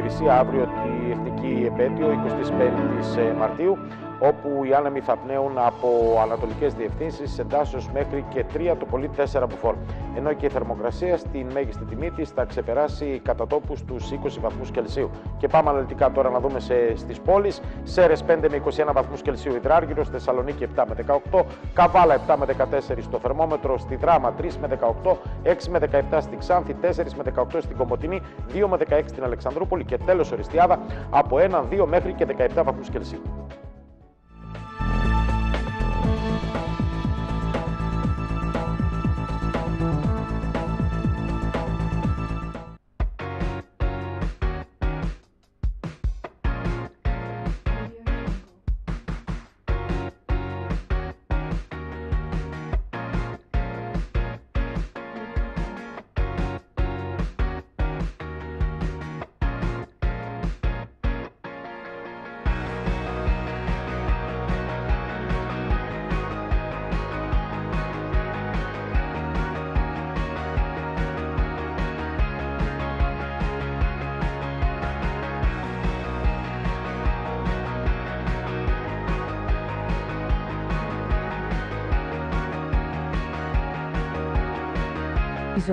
Μετρολογική Υπηρεσία, αύριο τη Εθνική Επέτειο, 25η Μαρτίου, όπου οι άνεμοι θα πνέουν από ανατολικές διευθύνσεις εντάσσεως μέχρι και 3 το πολύ 4 μποφόρ. Ενώ και η θερμοκρασία στην μέγιστη τιμή της θα ξεπεράσει κατά τόπους τους 20 βαθμούς Κελσίου. Και πάμε αναλυτικά τώρα να δούμε στις πόλεις. Σέρες 5 με 21 βαθμούς Κελσίου Ιδράργυρο, Θεσσαλονίκη 7 με 18, Καβάλα 7 με 14 στο θερμόμετρο, στη Δράμα 3 με 18, 6 με 17 στη Ξάνθη, 4 με 18 στην Κομωτινή, 2 με 16 στην Αλεξανδρούπολη και τέλος Οριστιάδα από 1, 2 μέχρι και 17 βαθμούς Κελσίου.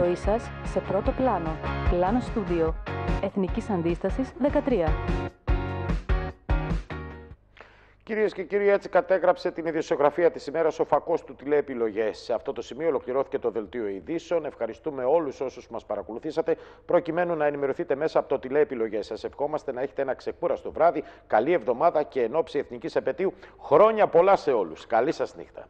Ζωή σας σε πρώτο πλάνο. Πλάνο στούντιο. Εθνικής Αντίστασης 13. Κυρίες και κύριοι, έτσι κατέγραψε την ειδησιογραφία της ημέρας ο φακός του τηλεεπιλογές. Σε αυτό το σημείο ολοκληρώθηκε το δελτίο ειδήσεων. Ευχαριστούμε όλους όσους μας παρακολουθήσατε, προκειμένου να ενημερωθείτε μέσα από το τηλεεπιλογές. Σας ευχόμαστε να έχετε ένα ξεκούραστο βράδυ, καλή εβδομάδα και εν ώψη εθνικής επαιτίου. Χρόνια πολλά σε όλους. Καλή σας νύχτα.